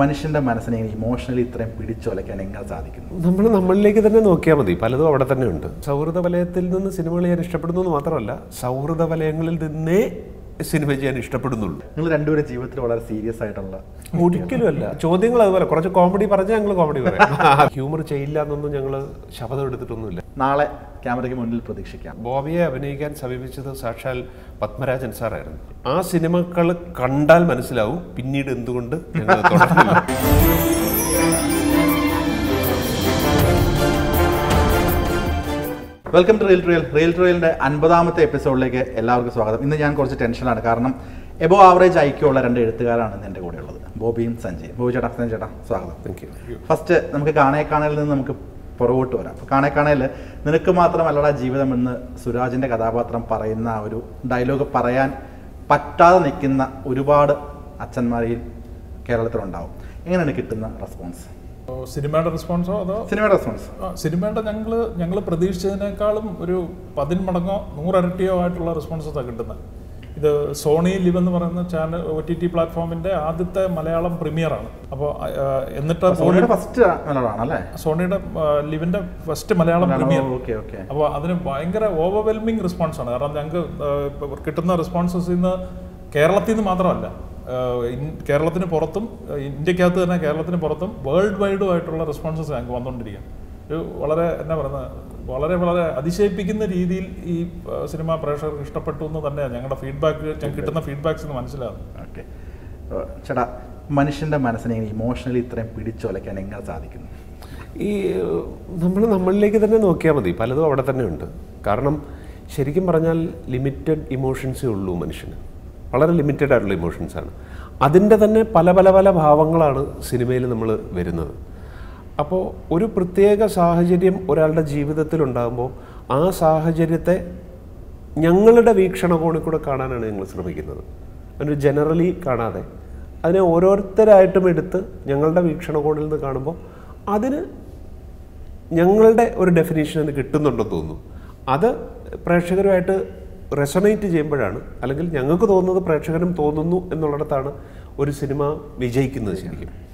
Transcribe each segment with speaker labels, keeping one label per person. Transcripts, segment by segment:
Speaker 1: മനുഷ്യന്റെ മനസ്സിനെ ഇമോഷണലി ഇത്രയും പിടിച്ചുലയ്ക്കാൻ എങ്ങനെ സാധിക്കുന്നു?
Speaker 2: നമ്മൾ നമ്മളിലേക്ക് തന്നെ നോക്കിയാൽ മതി. പലതും അവിടെ തന്നെ ഉണ്ട്. സൗഹൃദ വലയത്തിൽ നിന്ന് സിനിമകൾ ചെയ്യാൻ ഇഷ്ടപ്പെടുന്നു എന്ന് മാത്രമല്ല സൗഹൃദ വലയങ്ങളിൽ നിന്നേ സിനിമ ചെയ്യാൻ ഇഷ്ടപ്പെടുന്നുള്ളൂ.
Speaker 1: നിങ്ങൾ രണ്ടുപേരും ജീവിതത്തിൽ വളരെ സീരിയസ് ആയിട്ടുള്ള
Speaker 2: ഒരിക്കലും അല്ല. ചോദ്യങ്ങൾ അതുപോലെ. കുറച്ച് കോമഡി പറഞ്ഞാൽ ഞങ്ങൾ കോമഡി പറയാം. ഹ്യൂമർ ചെയ്യില്ല എന്നൊന്നും ഞങ്ങൾ ശബ്ദം എടുത്തിട്ടൊന്നുമില്ല.
Speaker 1: നാളെ ക്യാമറയ്ക്ക് മുന്നിൽ പ്രതീക്ഷിക്കാം.
Speaker 2: ബോബിയെ അഭിനയിക്കാൻ സമീപിച്ചത് സാക്ഷാൽ പത്മരാജൻ സാറായിരുന്നു. ആ സിനിമകൾ കണ്ടാൽ മനസ്സിലാവും പിന്നീട് എന്തുകൊണ്ട് ഞങ്ങൾ
Speaker 1: welcome to real trial. Real ട്രയലിന്റെ അൻപതാമത്തെ എപ്പിസോഡിലേക്ക് എല്ലാവർക്കും സ്വാഗതം. ഇന്ന് ഞാൻ കുറച്ച് ടെൻഷനാണ്. കാരണം എബോ ആവറേജ് ഐക്യമുള്ള രണ്ട് എഴുത്തുകാരാണ് എന്റെ എന്റെ കൂടെ ഉള്ളത് ബോബിയും സഞ്ജയ്. ബോബി ചേട്ടാ സഞ്ജയ് ചേട്ടാ സ്വാഗതം.
Speaker 2: താങ്ക് യു
Speaker 1: ഫസ്റ്റ് നമുക്ക് കാണേക്കാണലിൽ നിന്ന് നമുക്ക് പുറകോട്ട് വരാം. അപ്പോൾ കാണേ കാണേൽ നിനക്ക് മാത്രമല്ലടാ ജീവിതം എന്ന് സുരാജിന്റെ കഥാപാത്രം പറയുന്ന ആ ഒരു ഡയലോഗ് പറയാൻ പറ്റാതെ നിൽക്കുന്ന ഒരുപാട് അച്ഛന്മാരിൽ കേരളത്തിലുണ്ടാവും. എങ്ങനെയാണ് കിട്ടുന്ന റെസ്പോൺസ്
Speaker 3: സിനിമയുടെ റെസ്പോൺസോ അതോ?
Speaker 1: സിനിമയുടെ റെസ്പോൺസ്
Speaker 3: സിനിമയുടെ ഞങ്ങൾ ഞങ്ങൾ പ്രതീക്ഷിച്ചതിനേക്കാളും ഒരു പതിന്മടങ്ങോ നൂറരട്ടിയോ ആയിട്ടുള്ള റെസ്പോൺസസ് കിട്ടുന്നത്. ഇത് സോണി ലിവ് എന്ന് പറയുന്ന ചാനൽ ഒ ടി ടി പ്ലാറ്റ്ഫോമിന്റെ ആദ്യത്തെ മലയാളം പ്രീമിയറാണ് അപ്പോൾ എന്നിട്ട്
Speaker 1: സോണിയുടെ ഫസ്റ്റ് അല്ലേ
Speaker 3: സോണിയുടെ ലിവിന്റെ ഫസ്റ്റ് മലയാളം പ്രീമിയർ അപ്പോൾ അതിന് ഭയങ്കര ഓവർവെൽമിംഗ് റെസ്പോൺസ് ആണ്. കാരണം ഞങ്ങൾക്ക് കിട്ടുന്ന റെസ്പോൺസസ് ഇന്ന് കേരളത്തിൽ നിന്ന് മാത്രമല്ല. കേരളത്തിന് പുറത്തും ഇന്ത്യക്കകത്ത് തന്നെ കേരളത്തിന് പുറത്തും വേൾഡ് വൈഡും ആയിട്ടുള്ള റെസ്പോൺസസ് ഞങ്ങൾക്ക് വന്നുകൊണ്ടിരിക്കുകയാണ് ഒരു വളരെ എന്നാ പറയുന്നത് വളരെ വളരെ അതിശയിപ്പിക്കുന്ന രീതിയിൽ ഈ സിനിമ പ്രേക്ഷകർക്ക് ഇഷ്ടപ്പെട്ടു എന്ന് തന്നെയാണ് ഞങ്ങളുടെ ഫീഡ്ബാക്ക് ഞങ്ങൾക്ക് കിട്ടുന്ന ഫീഡ്ബാക്സ് എന്ന് മനസ്സിലാകും
Speaker 1: ഓക്കെ ചേട്ടാ മനുഷ്യന്റെ മനസ്സിനെ ഇമോഷണലി ഇത്രയും പിടിച്ചൊലയ്ക്കാൻ എങ്ങനെ സാധിക്കുന്നു?
Speaker 2: ഈ നമ്മൾ നമ്മളിലേക്ക് തന്നെ നോക്കിയാൽ മതി. പലതും അവിടെ തന്നെ ഉണ്ട്. കാരണം ശരിക്കും പറഞ്ഞാൽ ലിമിറ്റഡ് ഇമോഷൻസേ ഉള്ളൂ മനുഷ്യന്. വളരെ ലിമിറ്റഡ് ആയിട്ടുള്ള ഇമോഷൻസാണ് അതിന്റെ തന്നെ പല പല പല ഭാവങ്ങളാണ് സിനിമയിൽ നമ്മൾ വരുന്നത്. അപ്പോൾ ഒരു പ്രത്യേക സാഹചര്യം ഒരാളുടെ ജീവിതത്തിൽ ഉണ്ടാകുമ്പോൾ ആ സാഹചര്യത്തെ ഞങ്ങളുടെ വീക്ഷണകോണിൽ കൂടെ കാണാനാണ് ഞങ്ങൾ ശ്രമിക്കുന്നത്. അതിന് ജനറലി കാണാതെ. അതിനെ ഓരോരുത്തരായിട്ടും എടുത്ത് ഞങ്ങളുടെ വീക്ഷണകോണിൽ നിന്ന് കാണുമ്പോൾ അതിന് ഞങ്ങളുടെ ഒരു ഡെഫിനേഷൻ അതിന് കിട്ടുന്നുണ്ടെന്ന് തോന്നുന്നു. അത് പ്രേക്ഷകരുമായിട്ട് റെസണേറ്റ് ചെയ്യുമ്പോഴാണ് അല്ലെങ്കിൽ ഞങ്ങൾക്ക് തോന്നുന്നത് പ്രേക്ഷകരും തോന്നുന്നു എന്നുള്ളിടത്താണ് ഒരു സിനിമ വിജയിക്കുന്നത് ശരിക്കും.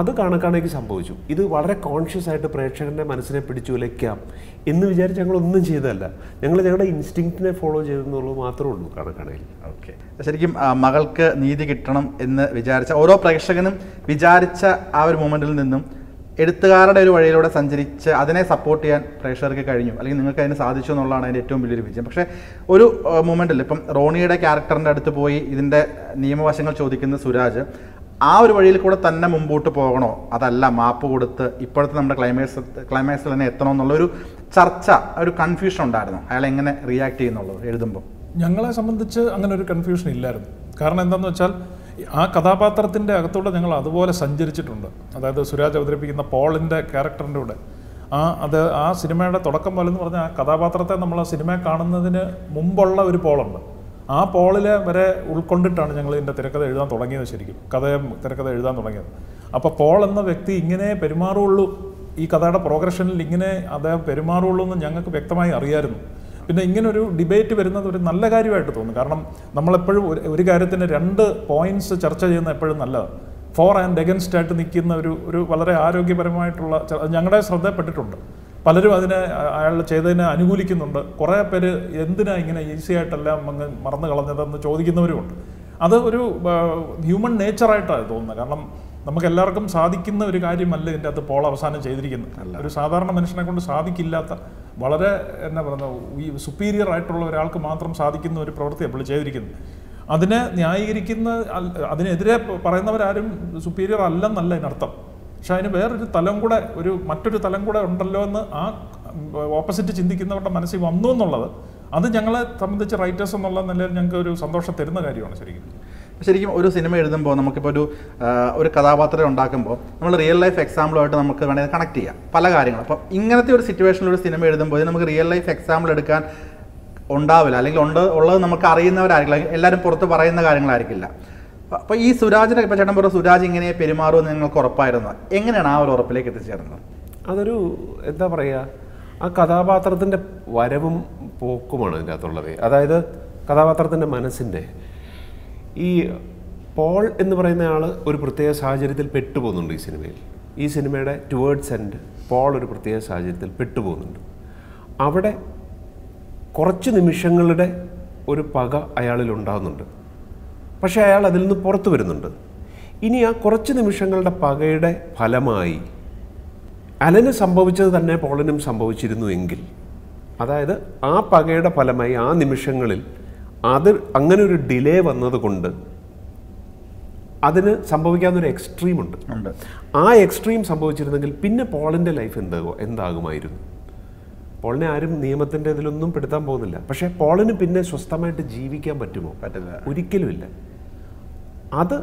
Speaker 2: അത് കാണക്കാണേക്ക് സംഭവിച്ചു. ഇത് വളരെ കോൺഷ്യസ് ആയിട്ട് പ്രേക്ഷകന്റെ മനസ്സിനെ പിടിച്ചു ഉലയ്ക്കാം എന്ന് വിചാരിച്ച് ഞങ്ങൾ ഒന്നും ചെയ്തതല്ല. ഞങ്ങൾ ഞങ്ങളുടെ ഇൻസ്റ്റിങ്ക്റ്റിനെ ഫോളോ ചെയ്തെന്നുള്ളത് മാത്രമേ ഉള്ളൂ കാണക്കാണയിൽ
Speaker 1: ഓക്കെ ശരിക്കും മകൾക്ക് നീതി കിട്ടണം എന്ന് വിചാരിച്ച ഓരോ പ്രേക്ഷകനും വിചാരിച്ച ആ ഒരു മൊമെന്റിൽ നിന്നും എഴുത്തുകാരുടെ ഒരു വഴിയിലൂടെ സഞ്ചരിച്ച് അതിനെ സപ്പോർട്ട് ചെയ്യാൻ പ്രേക്ഷകർക്ക് കഴിഞ്ഞു. അല്ലെങ്കിൽ നിങ്ങൾക്ക് അതിന് സാധിച്ചു എന്നുള്ളതാണ് അതിന്റെ ഏറ്റവും വലിയൊരു വിജയം. പക്ഷേ ഒരു മൊമെന്റിൽ ഇപ്പം റോണിയുടെ ക്യാരക്ടറിന്റെ അടുത്ത് പോയി ഇതിന്റെ നിയമവശങ്ങൾ ചോദിക്കുന്ന സുരാജ്. ആ ഒരു വഴിയിൽ കൂടെ തന്നെ മുമ്പോട്ട് പോകണോ? അതല്ല മാപ്പ് കൊടുത്ത് ഇപ്പോഴത്തെ നമ്മുടെ ക്ലൈമാക്സ് ക്ലൈമാക്സിൽ തന്നെ എത്തണോ എന്നുള്ള ഒരു ചർച്ച ഒരു കൺഫ്യൂഷൻ ഉണ്ടായിരുന്നു. അയാൾ എങ്ങനെ റിയാക്ട് ചെയ്യുന്നുള്ളത് എഴുതുമ്പോൾ
Speaker 3: ഞങ്ങളെ സംബന്ധിച്ച് അങ്ങനെ ഒരു കൺഫ്യൂഷൻ ഇല്ലായിരുന്നു. കാരണം എന്താണെന്ന് വെച്ചാൽ ആ കഥാപാത്രത്തിന്റെ അകത്തൂടെ ഞങ്ങൾ അതുപോലെ സഞ്ചരിച്ചിട്ടുണ്ട്. അതായത് സുരാജ് അവതരിപ്പിക്കുന്ന പോളിന്റെ ക്യാരക്ടറിന്റെ കൂടെ. ആ അത് ആ സിനിമയുടെ തുടക്കം പോലെ എന്ന് പറഞ്ഞാൽ ആ കഥാപാത്രത്തെ നമ്മൾ ആ സിനിമ കാണുന്നതിന് മുമ്പുള്ള ഒരു പോളുണ്ട്. ആ പോളിൽ വരെ ഉൾക്കൊണ്ടിട്ടാണ് ഞങ്ങൾ ഇതിന്റെ തിരക്കഥ എഴുതാൻ തുടങ്ങിയത് ശരിക്കും. കഥയും തിരക്കഥ എഴുതാൻ തുടങ്ങിയത്. അപ്പോൾ പോൾ എന്ന വ്യക്തി ഇങ്ങനെ പെരുമാറുള്ളൂ. ഈ കഥയുടെ പ്രോഗ്രഷനിൽ ഇങ്ങനെ അദ്ദേഹം പെരുമാറുള്ളൂ എന്ന് ഞങ്ങൾക്ക് വ്യക്തമായി അറിയായിരുന്നു. പിന്നെ ഇങ്ങനെ ഒരു ഡിബേറ്റ് വരുന്നത് ഒരു നല്ല കാര്യമായിട്ട് തോന്നുന്നു കാരണം നമ്മളെപ്പോഴും ഒരു ഒരു കാര്യത്തിന് രണ്ട് പോയിന്റ്സ് ചർച്ച ചെയ്യുന്ന എപ്പോഴും നല്ലതാണ് ഫോർ ആൻഡ് എഗൻസ്റ്റ് ആയിട്ട് നിൽക്കുന്ന ഒരു ഒരു വളരെ ആരോഗ്യപരമായിട്ടുള്ള ഞങ്ങളുടെ ശ്രദ്ധപ്പെട്ടിട്ടുണ്ട് പലരും അതിനെ അയാൾ ചെയ്തതിനെ അനുകൂലിക്കുന്നുണ്ട്. കുറേ പേര് എന്തിനാ ഇങ്ങനെ ഈസി ആയിട്ടെല്ലാം അങ്ങ് മറന്നു കളഞ്ഞതെന്ന് ചോദിക്കുന്നവരുമുണ്ട് അത് ഒരു ഹ്യൂമൻ നേച്ചറായിട്ടാണ് തോന്നുന്നത്. കാരണം നമുക്ക് എല്ലാവർക്കും സാധിക്കുന്ന ഒരു കാര്യമല്ല ഇതിന്റെ അകത്ത് പോൾ അവസാനം ചെയ്തിരിക്കുന്നത്. ഒരു സാധാരണ മനുഷ്യനെ കൊണ്ട് സാധിക്കില്ലാത്ത വളരെ എന്നാ പറയുന്നത് ഈ സുപ്പീരിയർ ആയിട്ടുള്ള ഒരാൾക്ക് മാത്രം സാധിക്കുന്ന ഒരു പ്രവൃത്തി അപ്പോൾ ചെയ്തിരിക്കുന്നത്. അതിനെ ന്യായീകരിക്കുന്ന അതിനെതിരെ പറയുന്നവരാരും സുപ്പീരിയർ അല്ലെന്നല്ല ഇതിനർത്ഥം. പക്ഷെ അതിന് വേറൊരു തലം കൂടെ ഒരു മറ്റൊരു തലം കൂടെ ഉണ്ടല്ലോ എന്ന് ആ ഓപ്പോസിറ്റ് ചിന്തിക്കുന്നവരുടെ മനസ്സിൽ വന്നു എന്നുള്ളത് അത് ഞങ്ങളെ സംബന്ധിച്ച് റൈറ്റേഴ്സ് എന്നുള്ള നിലയിൽ ഞങ്ങൾക്ക് ഒരു സന്തോഷം തരുന്ന കാര്യമാണ് ശരിക്കും.
Speaker 1: ശരിക്കും ഒരു സിനിമ എഴുതുമ്പോൾ നമുക്കിപ്പോൾ ഒരു ഒരു കഥാപാത്രം ഉണ്ടാക്കുമ്പോൾ നമ്മൾ റിയൽ ലൈഫ് എക്സാമ്പിളുമായിട്ട് നമുക്ക് വേണമെങ്കിൽ കണക്ട് ചെയ്യാം. പല കാര്യങ്ങളും അപ്പോൾ ഇങ്ങനത്തെ ഒരു സിറ്റുവേഷനിൽ ഒരു സിനിമ എഴുതുമ്പോൾ നമുക്ക് റിയൽ ലൈഫ് എക്സാമ്പിൾ എടുക്കാൻ ഉണ്ടാവില്ല. അല്ലെങ്കിൽ ഉണ്ട് ഉള്ളത് നമുക്ക് അറിയുന്നവരായിരിക്കില്ല. എല്ലാവരും പുറത്ത് പറയുന്ന കാര്യങ്ങളായിരിക്കില്ല. അപ്പോൾ ഈ സുരാജിനെ ഇപ്പോൾ ചേട്ടൻ പറഞ്ഞ സുരാജ് ഇങ്ങനെ പെരുമാറുമെന്ന് നിങ്ങൾക്ക് ഉറപ്പായിരുന്നു. എങ്ങനെയാണ് ആ ഒരു ഉറപ്പിലേക്ക് എത്തിച്ചേർന്നത്?
Speaker 2: അതൊരു എന്താ പറയുക ആ കഥാപാത്രത്തിന്റെ വരവും പോക്കുമാണ് അതിന്റെ അകത്തുള്ളത്. അതായത് കഥാപാത്രത്തിന്റെ മനസ്സിന്റെ ഈ പോൾ എന്ന് പറയുന്ന ആൾ ഒരു പ്രത്യേക സാഹചര്യത്തിൽ പെട്ടുപോകുന്നുണ്ട് ഈ സിനിമയിൽ. ഈ സിനിമയുടെ ടുവേർഡ്സ് എൻഡ് പോൾ ഒരു പ്രത്യേക സാഹചര്യത്തിൽ പെട്ടുപോകുന്നുണ്ട്. അവിടെ കുറച്ച് നിമിഷങ്ങളുടെ ഒരു പക അയാളിൽ ഉണ്ടാകുന്നുണ്ട്. പക്ഷേ അയാൾ അതിൽ നിന്ന് പുറത്തു വരുന്നുണ്ട്. ഇനി ആ കുറച്ച് നിമിഷങ്ങളുടെ പകയുടെ ഫലമായി അലന് സംഭവിച്ചത് തന്നെ പോളനും സംഭവിച്ചിരുന്നു എങ്കിൽ. അതായത് ആ പകയുടെ ഫലമായി ആ നിമിഷങ്ങളിൽ അത് അങ്ങനെ ഒരു ഡിലേ വന്നതുകൊണ്ട് അതിന് സംഭവിക്കാവുന്നൊരു എക്സ്ട്രീം ഉണ്ട്. ആ എക്സ്ട്രീം സംഭവിച്ചിരുന്നെങ്കിൽ പിന്നെ പോളിന്റെ ലൈഫ് എന്താകോ എന്താകുമായിരുന്നു? പോളിനെ ആരും നിയമത്തിന്റെ ഇതിലൊന്നും പെടുത്താൻ പോകുന്നില്ല. പക്ഷേ പോളിന് പിന്നെ സ്വസ്ഥമായിട്ട് ജീവിക്കാൻ പറ്റുമോ?
Speaker 1: പറ്റില്ല.
Speaker 2: ഒരിക്കലുമില്ല. അത്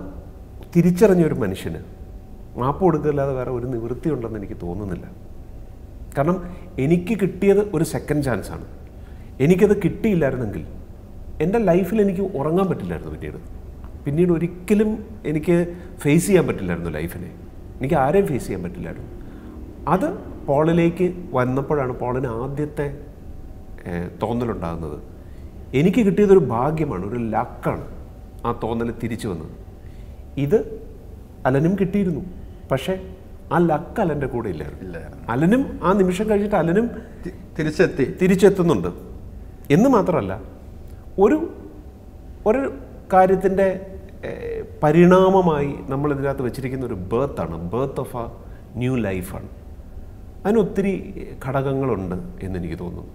Speaker 2: തിരിച്ചറിഞ്ഞ ഒരു മനുഷ്യന് മാപ്പ് കൊടുക്കില്ലാതെ വേറെ ഒരു നിവൃത്തി ഉണ്ടെന്ന് എനിക്ക് തോന്നുന്നില്ല. കാരണം എനിക്ക് കിട്ടിയത് ഒരു സെക്കൻഡ് ചാൻസ് ആണ്. എനിക്കത് കിട്ടിയില്ലായിരുന്നെങ്കിൽ എന്റെ ലൈഫിൽ എനിക്ക് ഉറങ്ങാൻ പറ്റില്ലായിരുന്നു പിന്നീട്. പിന്നീട് ഒരിക്കലും എനിക്ക് ഫേസ് ചെയ്യാൻ പറ്റില്ലായിരുന്നു ലൈഫിനെ എനിക്ക് ആരെയും ഫേസ് ചെയ്യാൻ പറ്റില്ലായിരുന്നു. അത് പോളിലേക്ക് വന്നപ്പോഴാണ് പോളിന് ആദ്യത്തെ തോന്നലുണ്ടാകുന്നത്. എനിക്ക് കിട്ടിയതൊരു ഭാഗ്യമാണ് ഒരു ലക്കാണ് ആ തോന്നൽ തിരിച്ചു വന്നത്. ഇത് അലനും കിട്ടിയിരുന്നു. പക്ഷേ ആ ലക്ക് അലന്റെ കൂടെ ഇല്ലായിരുന്നു. അലനും ആ നിമിഷം കഴിഞ്ഞിട്ട് അലനും
Speaker 1: തിരിച്ചെത്തി.
Speaker 2: തിരിച്ചെത്തുന്നുണ്ട്. എന്ന് മാത്രമല്ല ഒരു ഒരു കാര്യത്തിന്റെ പരിണാമമായി നമ്മൾ ഇതിനകത്ത് വെച്ചിരിക്കുന്ന ഒരു ബേർത്താണ്. ബേർത്ത് ഓഫ് എ ന്യൂ ലൈഫാണ്. അതിനൊത്തിരി ഘടകങ്ങളുണ്ട് എന്നെനിക്ക് തോന്നുന്നു.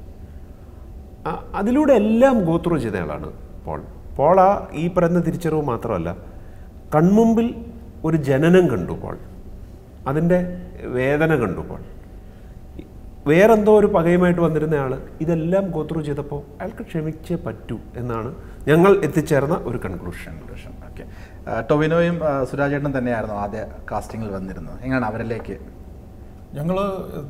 Speaker 2: അതിലൂടെ എല്ലാം ഗോത്രൂ ചെയ്തയാളാണ് പോൾ. പോൾ ആ ഈ പറയുന്ന തിരിച്ചറിവ് മാത്രമല്ല കൺമുമ്പിൽ ഒരു ജനനം കണ്ടുപോൾ അതിന്റെ വേദന കണ്ടുപോൾ വേറെന്തോ ഒരു പകയുമായിട്ട് വന്നിരുന്ന ആൾ ഇതെല്ലാം ഗോത്രു ചെയ്തപ്പോൾ അയാൾക്ക് ക്ഷമിച്ചേ പറ്റൂ എന്നാണ് ഞങ്ങൾ എത്തിച്ചേർന്ന ഒരു കൺക്ലൂഷൻ
Speaker 1: കൺക്ലൂഷൻ ഓക്കെ ടൊവിനോയും സുരാജേട്ടനും തന്നെയായിരുന്നു ആദ്യ കാസ്റ്റിങ്ങിൽ വന്നിരുന്നത്. എങ്ങനെയാണ് അവരിലേക്ക്?
Speaker 3: ഞങ്ങൾ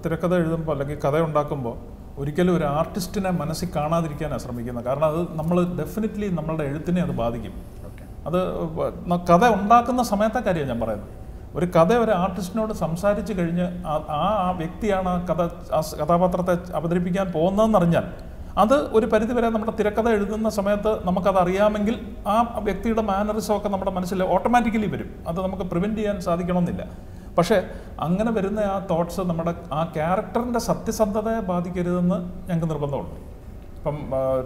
Speaker 3: തിരക്കഥ എഴുതുമ്പോൾ അല്ലെങ്കിൽ കഥ ഉണ്ടാക്കുമ്പോൾ ഒരിക്കലും ഒരു ആർട്ടിസ്റ്റിനെ മനസ്സിൽ കാണാതിരിക്കാനാണ് ശ്രമിക്കുന്നത് കാരണം അത് നമ്മൾ ഡെഫിനറ്റ്ലി നമ്മളുടെ എഴുത്തിനെ അത് ബാധിക്കും. അത് കഥ ഉണ്ടാക്കുന്ന സമയത്തെ കാര്യമാണ് ഞാൻ പറയുന്നത്. ഒരു കഥ ഒരു ആർട്ടിസ്റ്റിനോട് സംസാരിച്ച് കഴിഞ്ഞ് ആ ആ വ്യക്തിയാണ് ആ കഥ ആ കഥാപാത്രത്തെ അവതരിപ്പിക്കാൻ പോകുന്നതെന്ന് അറിഞ്ഞാൽ അത് ഒരു പരിധിവരെ നമ്മുടെ തിരക്കഥ എഴുതുന്ന സമയത്ത് നമുക്കത് അറിയാമെങ്കിൽ ആ വ്യക്തിയുടെ മാനറിസം ഒക്കെ നമ്മുടെ മനസ്സിൽ ഓട്ടോമാറ്റിക്കലി വരും. അത് നമുക്ക് പ്രിവെന്റ് ചെയ്യാൻ സാധിക്കണമെന്നില്ല. പക്ഷേ അങ്ങനെ വരുന്ന ആ തോട്ട്സ് നമ്മുടെ ആ ക്യാരക്ടറിന്റെ സത്യസന്ധതയെ ബാധിക്കരുതെന്ന് ഞങ്ങൾക്ക് നിർബന്ധമുണ്ട്. ഇപ്പം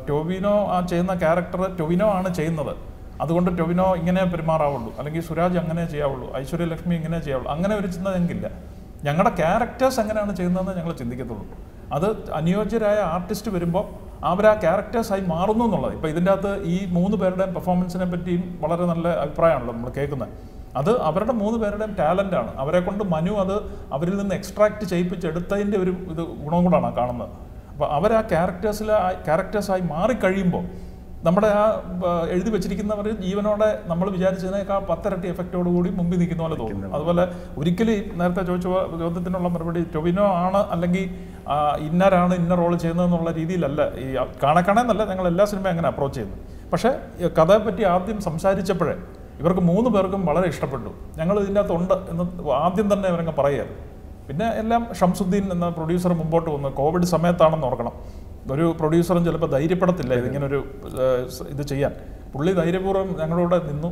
Speaker 3: ടൊവിനോ ആ ചെയ്യുന്ന ക്യാരക്ടർ ടൊവിനോ ആണ് ചെയ്യുന്നത്. അതുകൊണ്ട് ടൊവിനോ ഇങ്ങനെ പെരുമാറാവുള്ളൂ. അല്ലെങ്കിൽ സുരാജ് അങ്ങനെ ചെയ്യാവുള്ളൂ. ഐശ്വര്യലക്ഷ്മി ഇങ്ങനെ ചെയ്യാവുള്ളൂ. അങ്ങനെ ഒരു ചിന്ത ഞങ്ങൾക്കില്ല ഞങ്ങളുടെ ക്യാരക്ടേഴ്സ് എങ്ങനെയാണ് ചെയ്യുന്നതെന്ന് ഞങ്ങൾ ചിന്തിക്കത്തുള്ളൂ. അത് അനുയോജ്യരായ ആർട്ടിസ്റ്റ് വരുമ്പോൾ അവർ ആ ക്യാരക്ടേഴ്സായി മാറുന്നു എന്നുള്ളത്. ഇപ്പോൾ ഇതിന്റെ അകത്ത് ഈ മൂന്ന് പേരുടെയും പെർഫോമൻസിനെ പറ്റിയും വളരെ നല്ല അഭിപ്രായമാണല്ലോ നമ്മൾ കേൾക്കുന്നത്. അത് അവരുടെ മൂന്ന് പേരുടെയും ടാലന്റാണ് അവരെ കൊണ്ട് മനു അത് അവരിൽ നിന്ന് എക്സ്ട്രാക്ട് ചെയ്യിപ്പിച്ചെടുത്തതിന്റെ ഒരു ഇത് ഗുണം കൂടാണ് കാണുന്നത്. അപ്പോൾ അവർ ആ ക്യാരക്ടേഴ്സിൽ ക്യാരക്ടേഴ്സായി മാറിക്കഴിയുമ്പോൾ നമ്മുടെ ആ എഴുതി വെച്ചിരിക്കുന്നവർ ജീവനോടെ നമ്മൾ വിചാരിച്ചതിനേക്കാൾ പത്തിരട്ടി എഫക്റ്റോട് കൂടി മുമ്പിൽ നിൽക്കുന്ന പോലെ തോന്നും. അതുപോലെ ഒരിക്കലും ഈ നേരത്തെ ചോദിച്ച ചോദ്യത്തിനുള്ള മറുപടി ടൊവിനോ ആണ് അല്ലെങ്കിൽ ഇന്നരാണ് ഇന്ന റോൾ ചെയ്യുന്നതെന്നുള്ള രീതിയിലല്ല. ഈ കാണക്കണമെന്നല്ല ഞങ്ങൾ എല്ലാ സിനിമയും അങ്ങനെ അപ്രോച്ച് ചെയ്യുന്നു. പക്ഷേ കഥയെപ്പറ്റി കഥയെ പറ്റി ആദ്യം സംസാരിച്ചപ്പോഴേ ഇവർക്ക് മൂന്ന് പേർക്കും വളരെ ഇഷ്ടപ്പെട്ടു. ഞങ്ങൾ ഇതിന്റെ അകത്തുണ്ട് എന്ന് ആദ്യം തന്നെ ഇവരങ്ങ് പറയുകയായിരുന്നു. പിന്നെ എല്ലാം ഷംസുദ്ദീൻ എന്ന പ്രൊഡ്യൂസർ മുമ്പോട്ട് വന്നു കോവിഡ് സമയത്താണെന്ന് ഓർക്കണം. ഒരു പ്രൊഡ്യൂസറും ചിലപ്പോൾ ധൈര്യപ്പെടത്തില്ല ഇതിങ്ങനെ ഒരു ഇത് ചെയ്യാൻ. പുള്ളി ധൈര്യപൂർവം ഞങ്ങളോട് നിന്നു.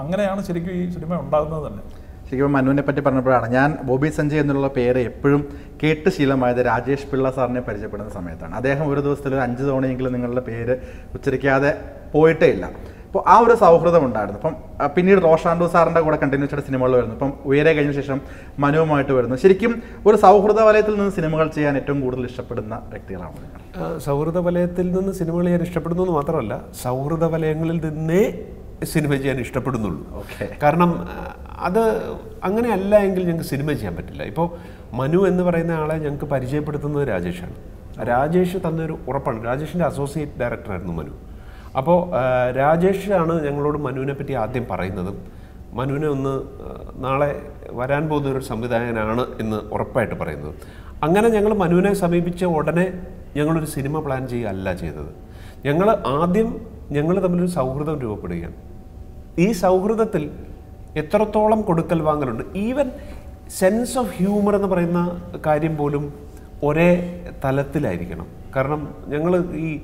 Speaker 3: അങ്ങനെയാണ് ശരിക്കും ഈ സിനിമ ഉണ്ടാകുന്നത് തന്നെ.
Speaker 1: ശരിക്കും മനുവിനെ പറ്റി പറഞ്ഞപ്പോഴാണ് ഞാൻ ബോബി സഞ്ജയ് എന്നുള്ള പേര് എപ്പോഴും കേട്ട് ശീലമായത് രാജേഷ് പിള്ള സാറിനെ പരിചയപ്പെടുന്ന സമയത്താണ്. അദ്ദേഹം ഒരു ദിവസത്തിൽ ഒരു അഞ്ച് തവണയെങ്കിലും നിങ്ങളുടെ പേര് ഉച്ചരിക്കാതെ പോയിട്ടേ ഇല്ല. അപ്പോൾ ആ ഒരു സൗഹൃദം ഉണ്ടായിരുന്നു അപ്പം പിന്നീട് റോഷാൻഡു സാറിന്റെ കൂടെ കണ്ടിന്യൂസ് ആയിട്ട് സിനിമകൾ വരുന്നു. ഇപ്പം ഉയരെ കഴിഞ്ഞ ശേഷം മനുവുമായിട്ട് വരുന്നു. ശരിക്കും ഒരു സൗഹൃദ വലയത്തിൽ നിന്ന് സിനിമകൾ ചെയ്യാൻ ഏറ്റവും കൂടുതൽ ഇഷ്ടപ്പെടുന്ന വ്യക്തികളാണ് നിങ്ങൾ.
Speaker 2: സൗഹൃദ വലയത്തിൽ നിന്ന് സിനിമകൾ ചെയ്യാൻ ഇഷ്ടപ്പെടുന്നു എന്ന് മാത്രമല്ല സൗഹൃദ വലയങ്ങളിൽ നിന്നേ സിനിമ ചെയ്യാൻ ഇഷ്ടപ്പെടുന്നുള്ളൂ.
Speaker 1: ഓക്കെ.
Speaker 2: കാരണം അത് അങ്ങനെയല്ല എങ്കിൽ ഞങ്ങൾക്ക് സിനിമ ചെയ്യാൻ പറ്റില്ല. ഇപ്പോൾ മനു എന്ന് പറയുന്ന ആളെ ഞങ്ങൾക്ക് പരിചയപ്പെടുത്തുന്നത് രാജേഷാണ്. രാജേഷ് തന്നൊരു ഉറപ്പാണ്. രാജേഷിന്റെ അസോസിയേറ്റ് ഡയറക്ടറായിരുന്നു മനു. അപ്പോൾ രാജേഷാണ് ഞങ്ങളോട് മനുവിനെ പറ്റി ആദ്യം പറയുന്നത്. മനുവിനെ ഒന്ന് നാളെ വരാൻ പോകുന്ന ഒരു സംവിധായകനാണ് എന്ന് ഉറപ്പായിട്ട് പറയുന്നത്. അങ്ങനെ ഞങ്ങൾ മനുവിനെ സമീപിച്ച ഉടനെ ഞങ്ങളൊരു സിനിമ പ്ലാൻ ചെയ്യുകയല്ല ചെയ്തത്. ഞങ്ങൾ ആദ്യം ഞങ്ങൾ തമ്മിലൊരു സൗഹൃദം രൂപപ്പെടുകയാണ്. ഈ സൗഹൃദത്തിൽ എത്രത്തോളം കൊടുക്കൽ വാങ്ങലുണ്ട്? ഈവൻ സെൻസ് ഓഫ് ഹ്യൂമർ എന്ന് പറയുന്ന കാര്യം പോലും ഒരേ തലത്തിലായിരിക്കണം. കാരണം ഞങ്ങൾ ഈ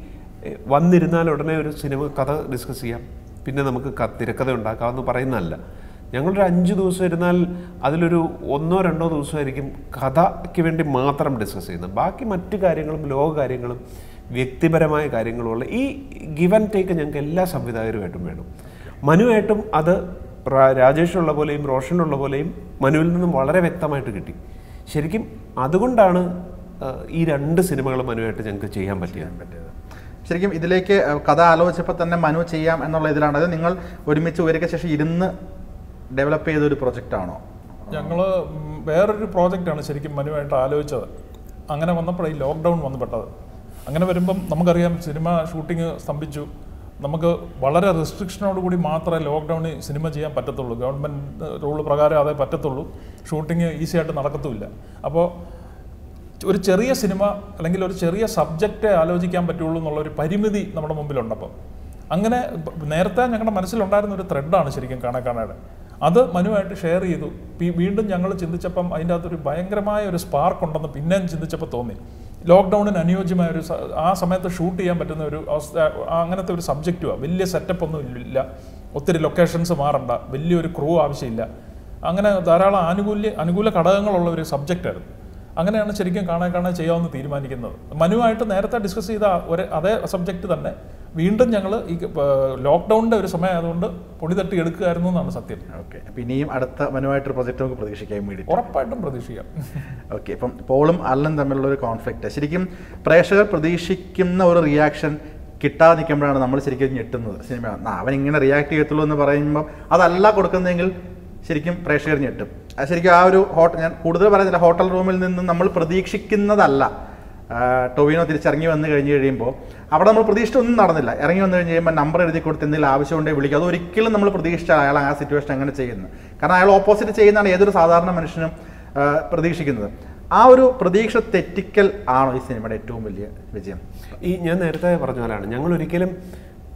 Speaker 2: വന്നിരുന്നാൽ ഉടനെ ഒരു സിനിമ കഥ ഡിസ്കസ് ചെയ്യാം. പിന്നെ നമുക്ക് തിരക്കഥ ഉണ്ടാക്കാമെന്ന് പറയുന്നതല്ല. ഞങ്ങളൊരു അഞ്ച് ദിവസം ഇരുന്നാൽ അതിലൊരു ഒന്നോ രണ്ടോ ദിവസമായിരിക്കും കഥയ്ക്ക് വേണ്ടി മാത്രം ഡിസ്കസ് ചെയ്യുന്നത്. ബാക്കി മറ്റു കാര്യങ്ങളും ലോക കാര്യങ്ങളും വ്യക്തിപരമായ കാര്യങ്ങളുമുള്ള ഈ ഗിവൻ ടേക്ക് ഞങ്ങൾക്ക് എല്ലാ സംവിധായകരുമായിട്ടും വേണം. മനുവായിട്ടും അത് രാജേഷുള്ള പോലെയും റോഷനുള്ള പോലെയും മനുവിൽ നിന്നും വളരെ വ്യക്തമായിട്ട് കിട്ടി. ശരിക്കും അതുകൊണ്ടാണ് ഈ രണ്ട് സിനിമകളും മനുവായിട്ട് ഞങ്ങൾക്ക് ചെയ്യാൻ പറ്റിയത്.
Speaker 1: ശരിക്കും ഇതിലേക്ക് കഥ ആലോചിച്ചപ്പോൾ തന്നെ മനു ചെയ്യാം എന്നുള്ള ഇതിലാണ്. അത് നിങ്ങൾ ഒരുമിച്ച് ഉയരക്ക ശേഷം ഇരുന്ന് ഡെവലപ്പ് ചെയ്ത ഒരു പ്രൊജക്റ്റ് ആണോ?
Speaker 3: ഞങ്ങൾ വേറൊരു പ്രോജക്റ്റാണ് ശരിക്കും മനുവായിട്ട് ആലോചിച്ചത്. അങ്ങനെ വന്നപ്പോഴേ ഈ ലോക്ക്ഡൗൺ വന്നപ്പെട്ടത് അങ്ങനെ വരുമ്പം നമുക്കറിയാം സിനിമ ഷൂട്ടിംഗ് സ്തംഭിച്ചു. നമുക്ക് വളരെ റെസ്ട്രിക്ഷനോട് കൂടി മാത്രമേ ലോക്ക്ഡൗണിൽ സിനിമ ചെയ്യാൻ പറ്റത്തുള്ളൂ. ഗവൺമെന്റ് റൂൾ പ്രകാരം അതേ പറ്റത്തുള്ളൂ. ഷൂട്ടിംഗ് ഈസി ആയിട്ട് നടക്കത്തുമില്ല. അപ്പോൾ ഒരു ചെറിയ സിനിമ അല്ലെങ്കിൽ ഒരു ചെറിയ സബ്ജക്റ്റ് ആലോചിക്കാൻ പറ്റുള്ളൂ എന്നുള്ള ഒരു പരിമിതി നമ്മുടെ മുമ്പിലുണ്ടപ്പം. അങ്ങനെ നേരത്തെ ഞങ്ങളുടെ മനസ്സിലുണ്ടായിരുന്ന ഒരു ത്രെഡാണ് ശരിക്കും കാണാക്കാണയുടെ അത് മനുവായിട്ട് ഷെയർ ചെയ്തു. വീണ്ടും ഞങ്ങൾ ചിന്തിച്ചപ്പം അതിന്റെ അകത്തൊരു ഭയങ്കരമായ ഒരു സ്പാർക്ക് ഉണ്ടെന്ന് പിന്നെയും ചിന്തിച്ചപ്പോൾ തോന്നി. ലോക്ക്ഡൗണിന് അനുയോജ്യമായ ഒരു ആ സമയത്ത് ഷൂട്ട് ചെയ്യാൻ പറ്റുന്ന ഒരു അവസ്ഥ അങ്ങനത്തെ ഒരു സബ്ജക്റ്റുമാണ് വലിയ സെറ്റപ്പ് ഒന്നും ഇല്ല. ഒത്തിരി ലൊക്കേഷൻസ് മാറണ്ട. വലിയൊരു ക്രൂ ആവശ്യമില്ല. അങ്ങനെ ധാരാളം ആനുകൂല്യ അനുകൂല ഘടകങ്ങളുള്ള ഒരു സബ്ജക്റ്റായിരുന്നു അങ്ങനെയാണ് ശരിക്കും കാണാൻ കാണാൻ ചെയ്യാമെന്ന് തീരുമാനിക്കുന്നത്. മനുവായിട്ട് നേരത്തെ ഡിസ്കസ് ചെയ്ത ഒരു അതേ സബ്ജക്റ്റ് തന്നെ വീണ്ടും ഞങ്ങൾ ഈ ലോക്ക്ഡൗണിന്റെ ഒരു സമയം ആയതുകൊണ്ട് പൊടി തട്ടി എടുക്കുകയായിരുന്നു എന്നാണ് സത്യം.
Speaker 1: ഓക്കെ. അപ്പം ഇനിയും അടുത്ത മനുവായിട്ടൊരു പ്രൊജക്റ്റ് നമുക്ക് പ്രതീക്ഷിക്കാൻ വേണ്ടി
Speaker 3: ഉറപ്പായിട്ടും പ്രതീക്ഷിക്കാം.
Speaker 1: ഓക്കെ. ഇപ്പം പോളും അല്ലും തമ്മിലുള്ള ഒരു കോൺഫ്ലിക്റ്റ് ശരിക്കും പ്രേക്ഷകർ പ്രതീക്ഷിക്കുന്ന ഒരു റിയാക്ഷൻ കിട്ടാതെ നിൽക്കുമ്പോഴാണ് നമ്മൾ ശരിക്കും ഞെട്ടുന്നത്. സിനിമ. "ആ, അവൻ ഇങ്ങനെ റിയാക്ട് ചെയ്യത്തുള്ളൂ എന്ന് പറയുമ്പോൾ അതല്ല കൊടുക്കുന്നതെങ്കിൽ ശരിക്കും പ്രേക്ഷകർ ഞെട്ടും. ശരിക്കും ആ ഒരു ഹോട്ടൽ ഞാൻ കൂടുതൽ പറയുന്നില്ല ഹോട്ടൽ റൂമിൽ നിന്ന് നമ്മൾ പ്രതീക്ഷിക്കുന്നതല്ല. ടൊവിനോ തിരിച്ചിറങ്ങി വന്നു കഴിഞ്ഞ് കഴിയുമ്പോൾ അവിടെ നമ്മൾ പ്രതീക്ഷിച്ചൊന്നും നടന്നില്ല. ഇറങ്ങി വന്നു കഴിഞ്ഞ് കഴിയുമ്പോൾ നമ്പർ എഴുതി കൊടുത്ത് എന്തെങ്കിലും ആവശ്യമുണ്ടെങ്കിൽ വിളിക്കും. അത് ഒരിക്കലും നമ്മൾ പ്രതീക്ഷിച്ച അയാൾ ആ സിറ്റുവേഷൻ അങ്ങനെ ചെയ്യുന്നത്. കാരണം അയാൾ ഓപ്പോസിറ്റ് ചെയ്യുന്നതാണ് ഏതൊരു സാധാരണ മനുഷ്യനും പ്രതീക്ഷിക്കുന്നത്. ആ ഒരു പ്രതീക്ഷ തെറ്റിക്കൽ ആണോ ഈ സിനിമയുടെ ഏറ്റവും വലിയ വിജയം?
Speaker 2: ഈ ഞാൻ നേരത്തെ പറഞ്ഞ പോലെയാണ്. ഞങ്ങൾ ഒരിക്കലും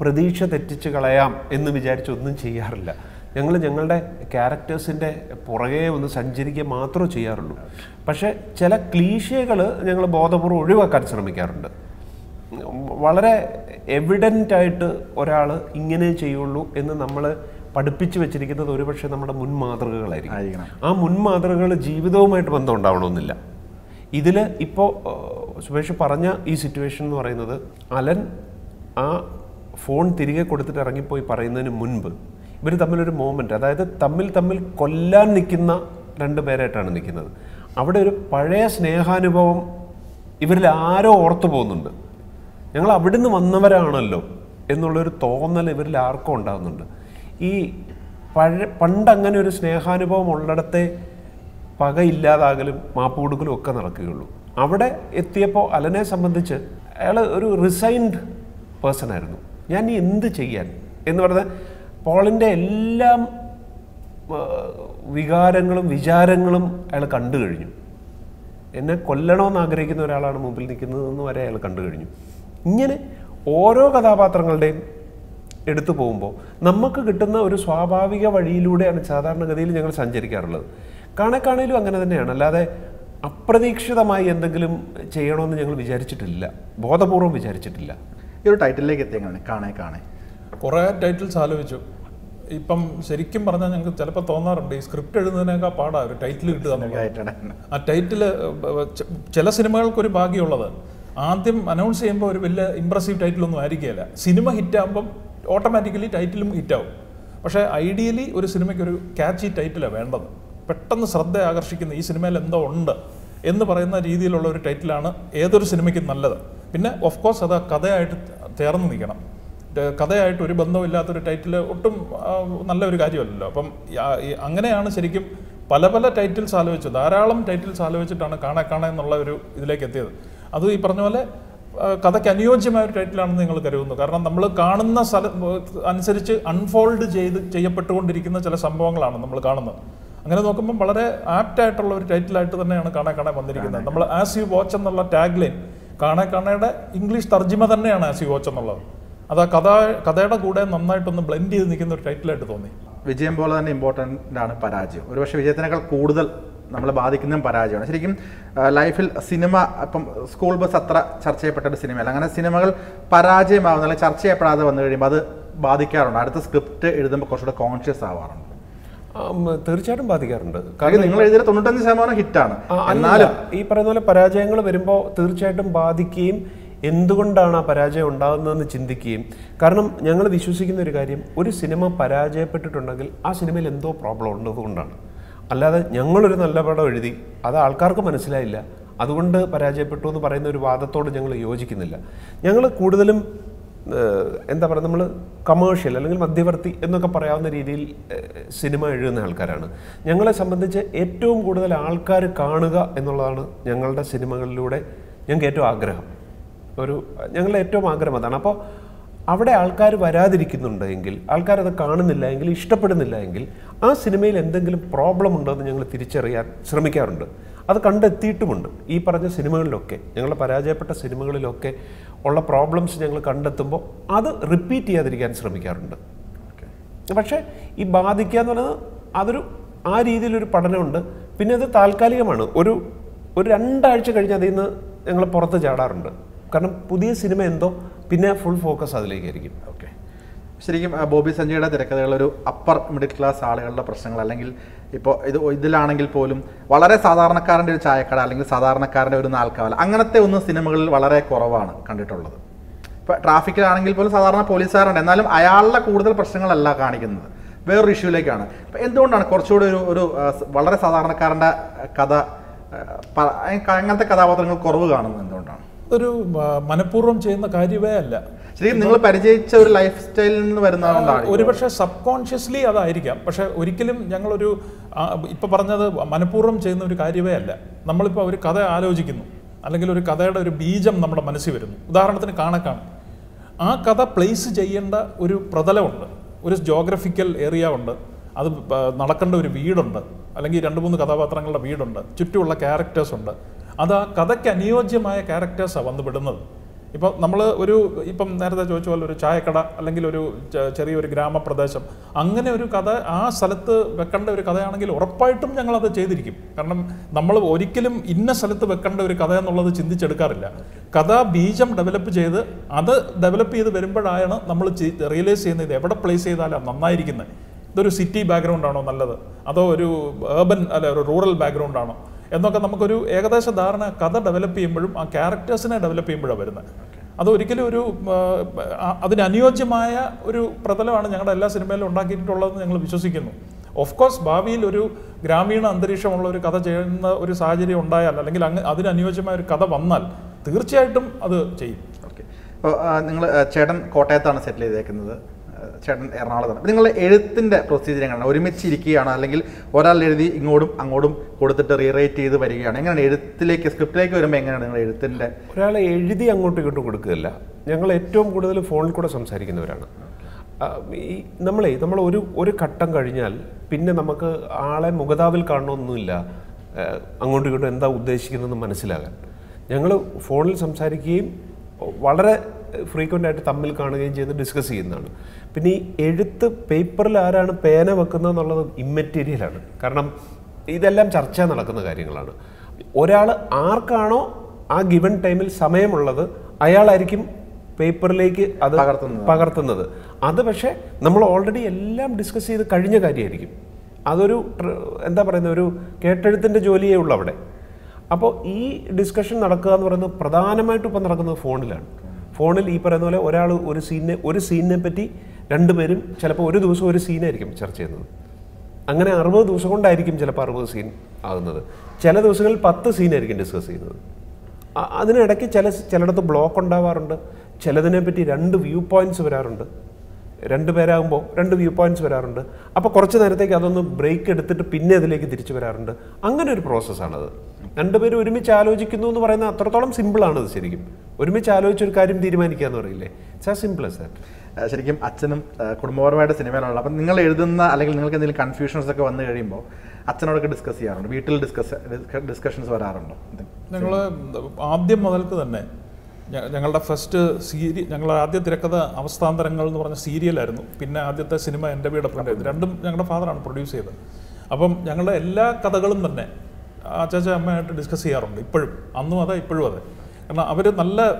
Speaker 2: പ്രതീക്ഷ തെറ്റിച്ച് കളയാം എന്ന് വിചാരിച്ചൊന്നും ചെയ്യാറില്ല. ഞങ്ങൾ ഞങ്ങളുടെ ക്യാരക്ടേഴ്സിന്റെ പുറകെ ഒന്ന് സഞ്ചരിക്കുക മാത്രമേ ചെയ്യാറുള്ളൂ. പക്ഷേ ചില ക്ലീശകൾ ഞങ്ങൾ ബോധപൂർവം ഒഴിവാക്കാൻ ശ്രമിക്കാറുണ്ട്. വളരെ എവിഡന്റ് ആയിട്ട് ഒരാൾ ഇങ്ങനെ ചെയ്യുള്ളൂ എന്ന് നമ്മൾ പഠിപ്പിച്ചു വെച്ചിരിക്കുന്നത് ഒരുപക്ഷെ നമ്മുടെ
Speaker 1: മുൻമാതൃകകളായിരിക്കും
Speaker 2: ആ മുൻമാതൃകകൾ ജീവിതവുമായിട്ട് ബന്ധം ഉണ്ടാവണമെന്നില്ല. ഇതിൽ ഇപ്പോൾ സുമേഷ് പറഞ്ഞ ഈ സിറ്റുവേഷൻ എന്ന് പറയുന്നത് അലൻ ആ ഫോൺ തിരികെ കൊടുത്തിട്ട് ഇറങ്ങിപ്പോയി പറയുന്നതിന് മുൻപ് ഇവർ തമ്മിലൊരു മൂവ്മെന്റ് അതായത് തമ്മിൽ തമ്മിൽ കൊല്ലാൻ നിൽക്കുന്ന രണ്ട് പേരായിട്ടാണ് നിൽക്കുന്നത്. അവിടെ ഒരു പഴയ സ്നേഹാനുഭവം ഇവരിൽ ആരോ ഓർത്തു പോകുന്നുണ്ട്. ഞങ്ങൾ അവിടുന്ന് വന്നവരാണല്ലോ എന്നുള്ളൊരു തോന്നൽ ഇവരിൽ ആർക്കും ഉണ്ടാകുന്നുണ്ട്. ഈ പഴ പണ്ടങ്ങനെ ഒരു സ്നേഹാനുഭവം ഉള്ളിടത്തെ പകയില്ലാതാകലും മാപ്പ് കൊടുക്കലും ഒക്കെ നടക്കുകയുള്ളൂ. അവിടെ എത്തിയപ്പോൾ അലനെ സംബന്ധിച്ച് അയാൾ ഒരു റിസൈൻഡ് പേഴ്സൺ ആയിരുന്നു. ഞാൻ എന്ത് ചെയ്യാൻ? എന്ന് പറഞ്ഞാൽ പോളിന്റെ എല്ലാം വികാരങ്ങളും വിചാരങ്ങളും അയാൾ കണ്ടു കഴിഞ്ഞു. എന്നെ കൊല്ലണമെന്ന് ആഗ്രഹിക്കുന്ന ഒരാളാണ് മുമ്പിൽ നിൽക്കുന്നതെന്ന് വരെ അയാൾ കണ്ടു കഴിഞ്ഞു. ഇങ്ങനെ ഓരോ കഥാപാത്രങ്ങളുടെയും എടുത്തു പോകുമ്പോൾ നമുക്ക് കിട്ടുന്ന ഒരു സ്വാഭാവിക വഴിയിലൂടെയാണ് സാധാരണഗതിയിൽ ഞങ്ങൾ സഞ്ചരിക്കാറുള്ളത്. കാണേക്കാണേലും അങ്ങനെ തന്നെയാണ്. അല്ലാതെ അപ്രതീക്ഷിതമായി എന്തെങ്കിലും ചെയ്യണമെന്ന് ഞങ്ങൾ വിചാരിച്ചിട്ടില്ല. ബോധപൂർവം വിചാരിച്ചിട്ടില്ല.
Speaker 1: ഈ ഒരു ടൈറ്റിലേക്ക് എത്തിയാണ് കാണേ കാണേ.
Speaker 3: കുറേ ടൈറ്റിൽസ് ആലോചിച്ചു. ഇപ്പം ശരിക്കും പറഞ്ഞാൽ ഞങ്ങൾക്ക് ചിലപ്പോൾ തോന്നാറുണ്ട് ഈ സ്ക്രിപ്റ്റ് എഴുതുന്നതിനേക്കാൾ പാടാ ഒരു ടൈറ്റിൽ കിട്ടുക എന്നുള്ളത്. ആ ടൈറ്റിൽ ചില സിനിമകൾക്കൊരു ഭാഗ്യമുള്ളത്. ആദ്യം അനൗൺസ് ചെയ്യുമ്പോൾ ഒരു വലിയ ഇമ്പ്രസീവ് ടൈറ്റിലൊന്നും ആയിരിക്കുകയില്ല സിനിമ ഹിറ്റാകുമ്പം ഓട്ടോമാറ്റിക്കലി ടൈറ്റിലും ഹിറ്റാവും. പക്ഷേ ഐഡിയലി ഒരു സിനിമയ്ക്ക് ഒരു ക്യാച്ചി ടൈറ്റിലാണ് വേണ്ടത്. പെട്ടെന്ന് ശ്രദ്ധ ആകർഷിക്കുന്ന ഈ സിനിമയിൽ എന്തോ ഉണ്ട് എന്ന് പറയുന്ന രീതിയിലുള്ള ഒരു ടൈറ്റിലാണ് ഏതൊരു സിനിമയ്ക്കും നല്ലത്. പിന്നെ ഓഫ് കോഴ്സ് അത് കഥയായിട്ട് ചേർന്ന് നിൽക്കണം. കഥയായിട്ട് ഒരു ബന്ധമില്ലാത്തൊരു ടൈറ്റിൽ ഒട്ടും നല്ലൊരു കാര്യമല്ലല്ലോ. അപ്പം അങ്ങനെയാണ് ശരിക്കും പല പല ടൈറ്റിൽസ് ആലോചിച്ചു ധാരാളം ടൈറ്റിൽസ് ആലോചിച്ചിട്ടാണ് കാണാ കാണാ എന്നുള്ള ഒരു ഇതിലേക്ക് എത്തിയത്. അത് ഈ പറഞ്ഞ പോലെ കഥയ്ക്ക് അനുയോജ്യമായ ഒരു ടൈറ്റിലാണെന്ന് നിങ്ങൾ കരുതുന്നു. കാരണം നമ്മൾ കാണുന്ന സ്ഥല അനുസരിച്ച് അൺഫോൾഡ് ചെയ്ത് ചെയ്യപ്പെട്ടുകൊണ്ടിരിക്കുന്ന ചില സംഭവങ്ങളാണ് നമ്മൾ കാണുന്നത്. അങ്ങനെ നോക്കുമ്പോൾ വളരെ ആപ്റ്റായിട്ടുള്ള ഒരു ടൈറ്റിലായിട്ട് തന്നെയാണ് കാണാ കാണാൻ വന്നിരിക്കുന്നത്. നമ്മൾ ആസ് യു വാച്ച് എന്നുള്ള ടാഗ്ലൈൻ കാണാ കാണയുടെ ഇംഗ്ലീഷ് തർജിമ തന്നെയാണ് ആസ് യു വാച്ച് എന്നുള്ളത്. അത് ആ കഥ കഥയുടെ കൂടെ നന്നായിട്ടൊന്ന് ബ്ലെൻഡ് ചെയ്ത് നിൽക്കുന്ന ഒരു ടൈറ്റിലായിട്ട് തോന്നി.
Speaker 1: വിജയം പോലെ തന്നെ ഇമ്പോർട്ടന്റ് ആണ് പരാജയം. ഒരുപക്ഷെ വിജയത്തിനേക്കാൾ കൂടുതൽ നമ്മളെ ബാധിക്കുന്നതും പരാജയമാണ്. ശരിക്കും ലൈഫിൽ സിനിമ ഇപ്പം സ്കൂൾ ബസ് അത്ര ചർച്ച ചെയ്യപ്പെട്ട ഒരു സിനിമയല്ല അങ്ങനെ സിനിമകൾ പരാജയമാവുന്ന അല്ലെങ്കിൽ ചർച്ച ചെയ്യപ്പെടാതെ വന്നു കഴിയുമ്പോൾ അത് ബാധിക്കാറുണ്ട്. അടുത്ത സ്ക്രിപ്റ്റ് എഴുതുമ്പോൾ കുറച്ചുകൂടെ കോൺഷ്യസ് ആവാറുണ്ട്.
Speaker 2: തീർച്ചയായിട്ടും ബാധിക്കാറുണ്ട്.
Speaker 1: കാരണം നിങ്ങൾ എഴുതിയ തൊണ്ണൂറ്റഞ്ച് ശതമാനം ഹിറ്റാണ് എന്നാലും
Speaker 2: ഈ പറയുന്ന പോലെ പരാജയങ്ങൾ വരുമ്പോൾ തീർച്ചയായിട്ടും ബാധിക്കുകയും എന്തുകൊണ്ടാണ് ആ പരാജയം ഉണ്ടാകുന്നതെന്ന് ചിന്തിക്കുകയും കാരണം ഞങ്ങൾ വിശ്വസിക്കുന്ന ഒരു കാര്യം ഒരു സിനിമ പരാജയപ്പെട്ടിട്ടുണ്ടെങ്കിൽ ആ സിനിമയിൽ എന്തോ പ്രോബ്ലം ഉള്ളതുകൊണ്ടാണ് അല്ലാതെ ഞങ്ങളൊരു നല്ല പടം എഴുതി അത് ആൾക്കാർക്ക് മനസ്സിലായില്ല. അതുകൊണ്ട് പരാജയപ്പെട്ടു എന്ന് പറയുന്ന ഒരു വാദത്തോട് ഞങ്ങൾ യോജിക്കുന്നില്ല. ഞങ്ങൾ കൂടുതലും എന്താ പറയുക നമ്മൾ കമേഴ്ഷ്യൽ അല്ലെങ്കിൽ മധ്യവർത്തി എന്നൊക്കെ പറയാവുന്ന രീതിയിൽ സിനിമ എഴുതുന്ന ആൾക്കാരാണ്. ഞങ്ങളെ സംബന്ധിച്ച് ഏറ്റവും കൂടുതൽ ആൾക്കാർ കാണുക എന്നുള്ളതാണ് ഞങ്ങളുടെ സിനിമകളിലൂടെ ഞങ്ങൾക്ക് ഏറ്റവും ആഗ്രഹം. ഒരു ഞങ്ങളുടെ ഏറ്റവും ആഗ്രഹം അതാണ്. അപ്പോൾ അവിടെ ആൾക്കാർ വരാതിരിക്കുന്നുണ്ട് എങ്കിൽ ആൾക്കാരത് കാണുന്നില്ല എങ്കിൽ ഇഷ്ടപ്പെടുന്നില്ല എങ്കിൽ ആ സിനിമയിൽ എന്തെങ്കിലും പ്രോബ്ലം ഉണ്ടോ എന്ന് ഞങ്ങൾ തിരിച്ചറിയാൻ ശ്രമിക്കാറുണ്ട്. അത് കണ്ടെത്തിയിട്ടുമുണ്ട്. ഈ പറഞ്ഞ സിനിമകളിലൊക്കെ ഞങ്ങളുടെ പരാജയപ്പെട്ട സിനിമകളിലൊക്കെ ഉള്ള പ്രോബ്ലംസ് ഞങ്ങൾ കണ്ടെത്തുമ്പോൾ അത് റിപ്പീറ്റ് ചെയ്യാതിരിക്കാൻ ശ്രമിക്കാറുണ്ട്. പക്ഷേ ഈ ബാധിക്കുക എന്ന് പറയുന്നത് അതൊരു ആ രീതിയിലൊരു പഠനമുണ്ട്. പിന്നെ അത് താൽക്കാലികമാണ്. ഒരു ഒരു രണ്ടാഴ്ച കഴിഞ്ഞ് അതിൽ നിന്ന് ഞങ്ങൾ പുറത്ത് ചാടാറുണ്ട്. കാരണം പുതിയ സിനിമ എന്തോ പിന്നെ ഫുൾ ഫോക്കസ് അതിലേക്കായിരിക്കും.
Speaker 1: ഓക്കെ ശരിക്കും ബോബി സഞ്ജയുടെ തിരക്കഥകൾ ഒരു അപ്പർ മിഡിൽ ക്ലാസ് ആളുകളുടെ പ്രശ്നങ്ങൾ അല്ലെങ്കിൽ ഇപ്പോൾ ഇത് ഇതിലാണെങ്കിൽ പോലും വളരെ സാധാരണക്കാരന്റെ ഒരു ചായക്കട അല്ലെങ്കിൽ സാധാരണക്കാരന്റെ ഒരു നാൽക്കാവല അങ്ങനത്തെ ഒന്നും സിനിമകളിൽ വളരെ കുറവാണ് കണ്ടിട്ടുള്ളത്. ഇപ്പോൾ ട്രാഫിക്കിലാണെങ്കിൽ പോലും സാധാരണ പോലീസുകാരുണ്ട് എന്നാലും അയാളുടെ കൂടുതൽ പ്രശ്നങ്ങളല്ല കാണിക്കുന്നത്. വേറൊരു ഇഷ്യൂലേക്കാണ് അപ്പോൾ എന്തുകൊണ്ടാണ് കുറച്ചുകൂടി ഒരു ഒരു വളരെ സാധാരണക്കാരന്റെ കഥ അങ്ങനത്തെ കഥാപാത്രങ്ങൾ കുറവ് കാണുന്നത് എന്തുകൊണ്ടാണ്?
Speaker 3: ആ, മനഃപൂർവം ചെയ്യുന്ന കാര്യമേ അല്ല.
Speaker 1: ശരിക്കും നിങ്ങൾ പരിചയിച്ച ഒരു ലൈഫ് സ്റ്റൈലിൽ നിന്ന് വരുന്നതാണ്
Speaker 3: ഒരുപക്ഷെ സബ് കോൺഷ്യസ്ലി അതായിരിക്കാം. പക്ഷെ ഒരിക്കലും ഞങ്ങളൊരു ഇപ്പം പറഞ്ഞത് മനഃപൂർവം ചെയ്യുന്ന ഒരു കാര്യമേ അല്ല. നമ്മളിപ്പോൾ ഒരു കഥ ആലോചിക്കുന്നു. അല്ലെങ്കിൽ ഒരു കഥയുടെ ഒരു ബീജം നമ്മുടെ മനസ്സിൽ വരുന്നു. ഉദാഹരണത്തിന് കാണക്കാണ്. ആ കഥ പ്ലേസ് ചെയ്യേണ്ട ഒരു പ്രതലമുണ്ട്. ഒരു ജോഗ്രഫിക്കൽ ഏരിയ ഉണ്ട്. അത് നടക്കേണ്ട ഒരു വീടുണ്ട്. അല്ലെങ്കിൽ രണ്ട് മൂന്ന് കഥാപാത്രങ്ങളുടെ വീടുണ്ട്. ചുറ്റുമുള്ള ക്യാരക്ടേഴ്സ് ഉണ്ട്. അത് ആ കഥയ്ക്ക് അനുയോജ്യമായ ക്യാരക്ടേഴ്സാണ് വന്നുപെടുന്നത്. ഇപ്പോൾ നമ്മൾ ഒരു ഇപ്പം നേരത്തെ ചോദിച്ച പോലെ ഒരു ചായക്കട അല്ലെങ്കിൽ ഒരു ചെറിയൊരു ഗ്രാമപ്രദേശം അങ്ങനെ ഒരു കഥ ആ സ്ഥലത്ത് വെക്കേണ്ട ഒരു കഥയാണെങ്കിൽ ഉറപ്പായിട്ടും ഞങ്ങളത് ചെയ്തിരിക്കും. കാരണം നമ്മൾ ഒരിക്കലും ഇന്ന സ്ഥലത്ത് വെക്കേണ്ട ഒരു കഥ എന്നുള്ളത് ചിന്തിച്ചെടുക്കാറില്ല. കഥ ബീജം ഡെവലപ്പ് ചെയ്ത് അത് ഡെവലപ്പ് ചെയ്ത് വരുമ്പോഴാണ് നമ്മൾ റിയലൈസ് ചെയ്യുന്നത് എവിടെ പ്ലേസ് ചെയ്താലാണ് നന്നായിരിക്കുന്നത് ഇതൊരു സിറ്റി ബാക്ക്ഗ്രൗണ്ട് ആണോ നല്ലത്? അതോ ഒരു ഏർബൻ അല്ല ഒരു റൂറൽ ബാക്ക്ഗ്രൗണ്ട് ആണോ? എന്നൊക്കെ നമുക്കൊരു ഏകദേശ ധാരണ കഥ ഡെവലപ്പ് ചെയ്യുമ്പോഴും ആ ക്യാരക്ടേഴ്സിനെ ഡെവലപ്പ് ചെയ്യുമ്പോഴാണ് വരുന്നത്. അത് ഒരിക്കലും ഒരു അതിനനുയോജ്യമായ ഒരു പ്രതലമാണ് ഞങ്ങളുടെ എല്ലാ സിനിമയിലും ഉണ്ടാക്കിയിട്ടുള്ളതെന്ന് ഞങ്ങൾ വിശ്വസിക്കുന്നു. ഓഫ് കോഴ്സ് ഭാവിയിൽ ഒരു ഗ്രാമീണ അന്തരീക്ഷമുള്ള ഒരു കഥ ചെയ്യുന്ന ഒരു സാഹചര്യം ഉണ്ടായാൽ അല്ലെങ്കിൽ അങ്ങ് അതിനനുയോജ്യമായ ഒരു കഥ വന്നാൽ തീർച്ചയായിട്ടും അത് ചെയ്യും.
Speaker 1: ഓക്കെ അപ്പോൾ നിങ്ങൾ ചേട്ടൻ കോട്ടയത്താണ് സെറ്റിൽ ചെയ്തേക്കുന്നത്. ചേട്ടൻ എറണാകുളത്താണ്. അപ്പം നിങ്ങളുടെ എഴുത്തിന്റെ പ്രൊസീജിയർ എങ്ങനെയാണ്? ഒരുമിച്ച് ഇരിക്കുകയാണ് അല്ലെങ്കിൽ ഒരാൾ എഴുതി ഇങ്ങോട്ടും അങ്ങോട്ടും കൊടുത്തിട്ട് റീറൈറ്റ് ചെയ്ത് വരികയാണ്. എങ്ങനെയാണ് എഴുത്തിലേക്ക് സ്ക്രിപ്റ്റിലേക്ക് വരുമ്പോൾ എങ്ങനെയാണ് നിങ്ങൾ എഴുത്തിന്റെ
Speaker 2: ഒരാളെ എഴുതി അങ്ങോട്ടും ഇങ്ങോട്ടും കൊടുക്കുകയല്ല. ഞങ്ങൾ ഏറ്റവും കൂടുതൽ ഫോണിൽ കൂടെ സംസാരിക്കുന്നവരാണ്. ഈ നമ്മളെ നമ്മൾ ഒരു ഒരു ഘട്ടം കഴിഞ്ഞാൽ പിന്നെ നമുക്ക് ആളെ മുഖതാവിൽ കാണണമൊന്നുമില്ല. അങ്ങോട്ടും ഇങ്ങോട്ടും എന്താ ഉദ്ദേശിക്കുന്നതെന്ന് മനസ്സിലാകാൻ. ഞങ്ങൾ ഫോണിൽ സംസാരിക്കുകയും വളരെ ഫ്രീക്വന്റ് ആയിട്ട് തമ്മിൽ കാണുകയും ചെയ്ത് ഡിസ്കസ് ചെയ്യുന്നതാണ്. പിന്നെ ഈ എഴുത്ത് പേപ്പറിൽ ആരാണ് പേന വെക്കുന്നത് എന്നുള്ളത് ഇമ്മെറ്റീരിയലാണ് കാരണം ഇതെല്ലാം ചർച്ച നടക്കുന്ന കാര്യങ്ങളാണ്. ഒരാൾ ആർക്കാണോ ആ ഗിവൺ ടൈമിൽ സമയമുള്ളത് അയാളായിരിക്കും പേപ്പറിലേക്ക് അത്
Speaker 1: പകർത്തുന്നത്.
Speaker 2: അത് പക്ഷേ നമ്മൾ ഓൾറെഡി എല്ലാം ഡിസ്കസ് ചെയ്ത് കഴിഞ്ഞ കാര്യമായിരിക്കും. അതൊരു എന്താ പറയുന്ന ഒരു കേട്ടെഴുത്തിന്റെ ജോലിയേ ഉള്ളൂ അവിടെ. അപ്പോൾ ഈ ഡിസ്കഷൻ നടക്കുക എന്ന് പറയുന്നത് പ്രധാനമായിട്ടും ഇപ്പം നടക്കുന്നത് ഫോണിലാണ്. ഫോണിൽ ഈ പറയുന്ന പോലെ ഒരാൾ ഒരു സീനിനെ ഒരു സീനിനെ പറ്റി രണ്ടുപേരും ചിലപ്പോൾ ഒരു ദിവസം ഒരു സീനായിരിക്കും ചർച്ച ചെയ്യുന്നത്. അങ്ങനെ അറുപത് ദിവസം കൊണ്ടായിരിക്കും ചിലപ്പോൾ അറുപത് സീൻ ആകുന്നത്. ചില ദിവസങ്ങളിൽ പത്ത് സീനായിരിക്കും ഡിസ്കസ് ചെയ്യുന്നത്. അതിനിടയ്ക്ക് ചില ചിലയിടത്ത് ബ്ലോക്ക് ഉണ്ടാവാറുണ്ട്. ചിലതിനെ പറ്റി രണ്ട് വ്യൂ പോയിന്റ്സ് വരാറുണ്ട്. രണ്ട് പേരാകുമ്പോൾ രണ്ട് വ്യൂ പോയിന്റ്സ് വരാറുണ്ട്. അപ്പോൾ കുറച്ച് നേരത്തേക്ക് അതൊന്ന് ബ്രേക്ക് എടുത്തിട്ട് പിന്നെ അതിലേക്ക് തിരിച്ചു വരാറുണ്ട്. അങ്ങനെ ഒരു പ്രോസസ്സാണത് രണ്ടുപേരും ഒരുമിച്ച് ആലോചിക്കുന്നു എന്ന് പറയുന്നത് അത്രത്തോളം സിമ്പിളാണത് ശരിക്കും. ഒരുമിച്ച് ആലോചിച്ചൊരു കാര്യം തീരുമാനിക്കുക എന്ന് പറയില്ലേ? ഇറ്റ്സ് ആ സിമ്പിൾ ആസ്
Speaker 1: ആ, ശരിക്കും അച്ഛനും കുടുംബപരമായിട്ട് സിനിമയിലുള്ള അപ്പം നിങ്ങൾ എഴുതുന്ന അല്ലെങ്കിൽ നിങ്ങൾക്ക് എന്തെങ്കിലും കൺഫ്യൂഷൻസ് ഒക്കെ വന്നു കഴിയുമ്പോൾ അച്ഛനോടൊക്കെ ഡിസ്കസ് ചെയ്യാറുണ്ട്. വീട്ടിൽ ഡിസ്കസ് ഡിസ്കഷൻസ് വരാറുണ്ടോ?
Speaker 3: ഞങ്ങൾ ആദ്യം മുതൽക്ക് തന്നെ ഞങ്ങളുടെ ഫസ്റ്റ് സീരി ഞങ്ങളുടെ ആദ്യ തിരക്കഥ അവസ്ഥാന്തരങ്ങൾ എന്ന് പറഞ്ഞ സീരിയലായിരുന്നു. പിന്നെ ആദ്യത്തെ സിനിമ എന്റെ വീട് പ്രിന്റ് രണ്ടും ഞങ്ങളുടെ ഫാദറാണ് പ്രൊഡ്യൂസ് ചെയ്തത്. അപ്പം ഞങ്ങളുടെ എല്ലാ കഥകളും തന്നെ അച്ചാച്ച അമ്മയായിട്ട് ഡിസ്കസ് ചെയ്യാറുണ്ട്. ഇപ്പോഴും. അന്നും അതെ ഇപ്പോഴും അതെ. കാരണം അവർ നല്ല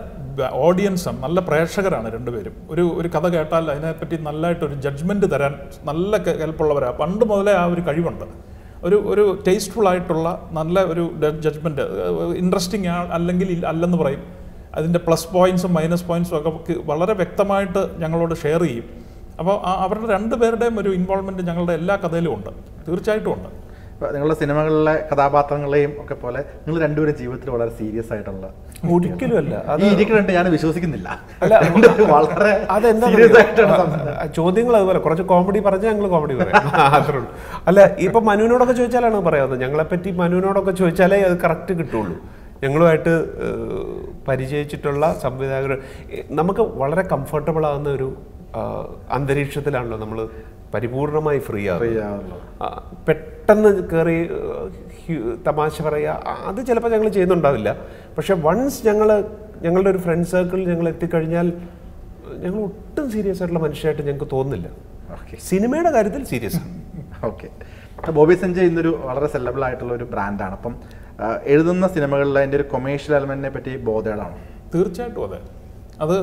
Speaker 3: ഓഡിയൻസാണ് നല്ല പ്രേക്ഷകരാണ് രണ്ടുപേരും. ഒരു ഒരു കഥ കേട്ടാൽ അതിനെപ്പറ്റി നല്ലതായിട്ട് ഒരു ജഡ്ജ്മെന്റ് തരാൻ നല്ല കെൽപ്പുള്ളവരാണ് പണ്ട് മുതലേ ആ ഒരു കഴിവുണ്ട്. ഒരു ഒരു ടേസ്റ്റ്ഫുൾ ആയിട്ടുള്ള നല്ല ഒരു ജഡ്ജ്മെന്റ് ഇൻട്രസ്റ്റിംഗ് അല്ലെങ്കിൽ ഇല്ല- അല്ലെന്ന് പറയും. അതിന്റെ പ്ലസ് പോയിൻസും മൈനസ് പോയിൻസും ഒക്കെ വളരെ വ്യക്തമായിട്ട് ഞങ്ങളോട് ഷെയർ ചെയ്യും. അപ്പോൾ അവരുടെ രണ്ടുപേരുടെയും ഒരു ഇൻവോൾവ്മെന്റ് ഞങ്ങളുടെ എല്ലാ കഥയിലും ഉണ്ട്. തീർച്ചയായിട്ടും ഉണ്ട്.
Speaker 1: നിങ്ങളുടെ സിനിമകളിലെ കഥാപാത്രങ്ങളെയും ഒക്കെ പോലെ നിങ്ങൾ രണ്ടുപേരും ജീവിതത്തിൽ വളരെ സീരിയസ് ആയിട്ടുള്ള
Speaker 2: ഒരിക്കലും അല്ല. അത്
Speaker 1: ഇരിക്കുന്നുണ്ട് ഞാൻ വിശ്വസിക്കുന്നില്ല. വളരെ
Speaker 2: അതെന്താ ചോദ്യങ്ങൾ അതുപോലെ. കുറച്ച് കോമഡി പറഞ്ഞാൽ ഞങ്ങൾ കോമഡി പറയാം. അത്രേ ഉള്ളൂ. അല്ല ഇപ്പൊ മനുവിനോടൊക്കെ ചോദിച്ചാലാണ് പറയാവുന്നത്. ഞങ്ങളെപ്പറ്റി മനുവിനോടൊക്കെ ചോദിച്ചാലേ അത് കറക്റ്റ് കിട്ടുള്ളൂ. ഞങ്ങളുമായിട്ട് പരിചയിച്ചിട്ടുള്ള സംവിധായകർ നമുക്ക് വളരെ കംഫർട്ടബിൾ ആകുന്ന ഒരു അന്തരീക്ഷത്തിലാണല്ലോ നമ്മൾ പരിപൂർണമായി ഫ്രീ
Speaker 1: Free
Speaker 2: ആ, പെട്ടെന്ന് കയറി തമാശ പറയുക അത് ചിലപ്പോൾ ഞങ്ങൾ ചെയ്യുന്നുണ്ടാവില്ല. പക്ഷെ വൺസ് ഞങ്ങൾ ഞങ്ങളുടെ ഒരു ഫ്രണ്ട് സർക്കിളിൽ ഞങ്ങൾ എത്തിക്കഴിഞ്ഞാൽ ഞങ്ങൾ ഒട്ടും സീരിയസ് ആയിട്ടുള്ള മനുഷ്യരായിട്ട് ഞങ്ങൾക്ക് തോന്നുന്നില്ല.
Speaker 1: ഓക്കെ
Speaker 2: സിനിമയുടെ കാര്യത്തിൽ സീരിയസ് ആണ്.
Speaker 1: ഓക്കെ ബോബി സഞ്ജയ് ഇന്നൊരു വളരെ സെലബിൾ ആയിട്ടുള്ള ഒരു ബ്രാൻഡാണ് അപ്പം എഴുതുന്ന സിനിമകളിൽ അതിന്റെ ഒരു കൊമേഴ്ഷ്യൽ എലമെന്റിനെ പറ്റി ബോധേടാണ്?
Speaker 3: തീർച്ചയായിട്ടും അതെ. അത്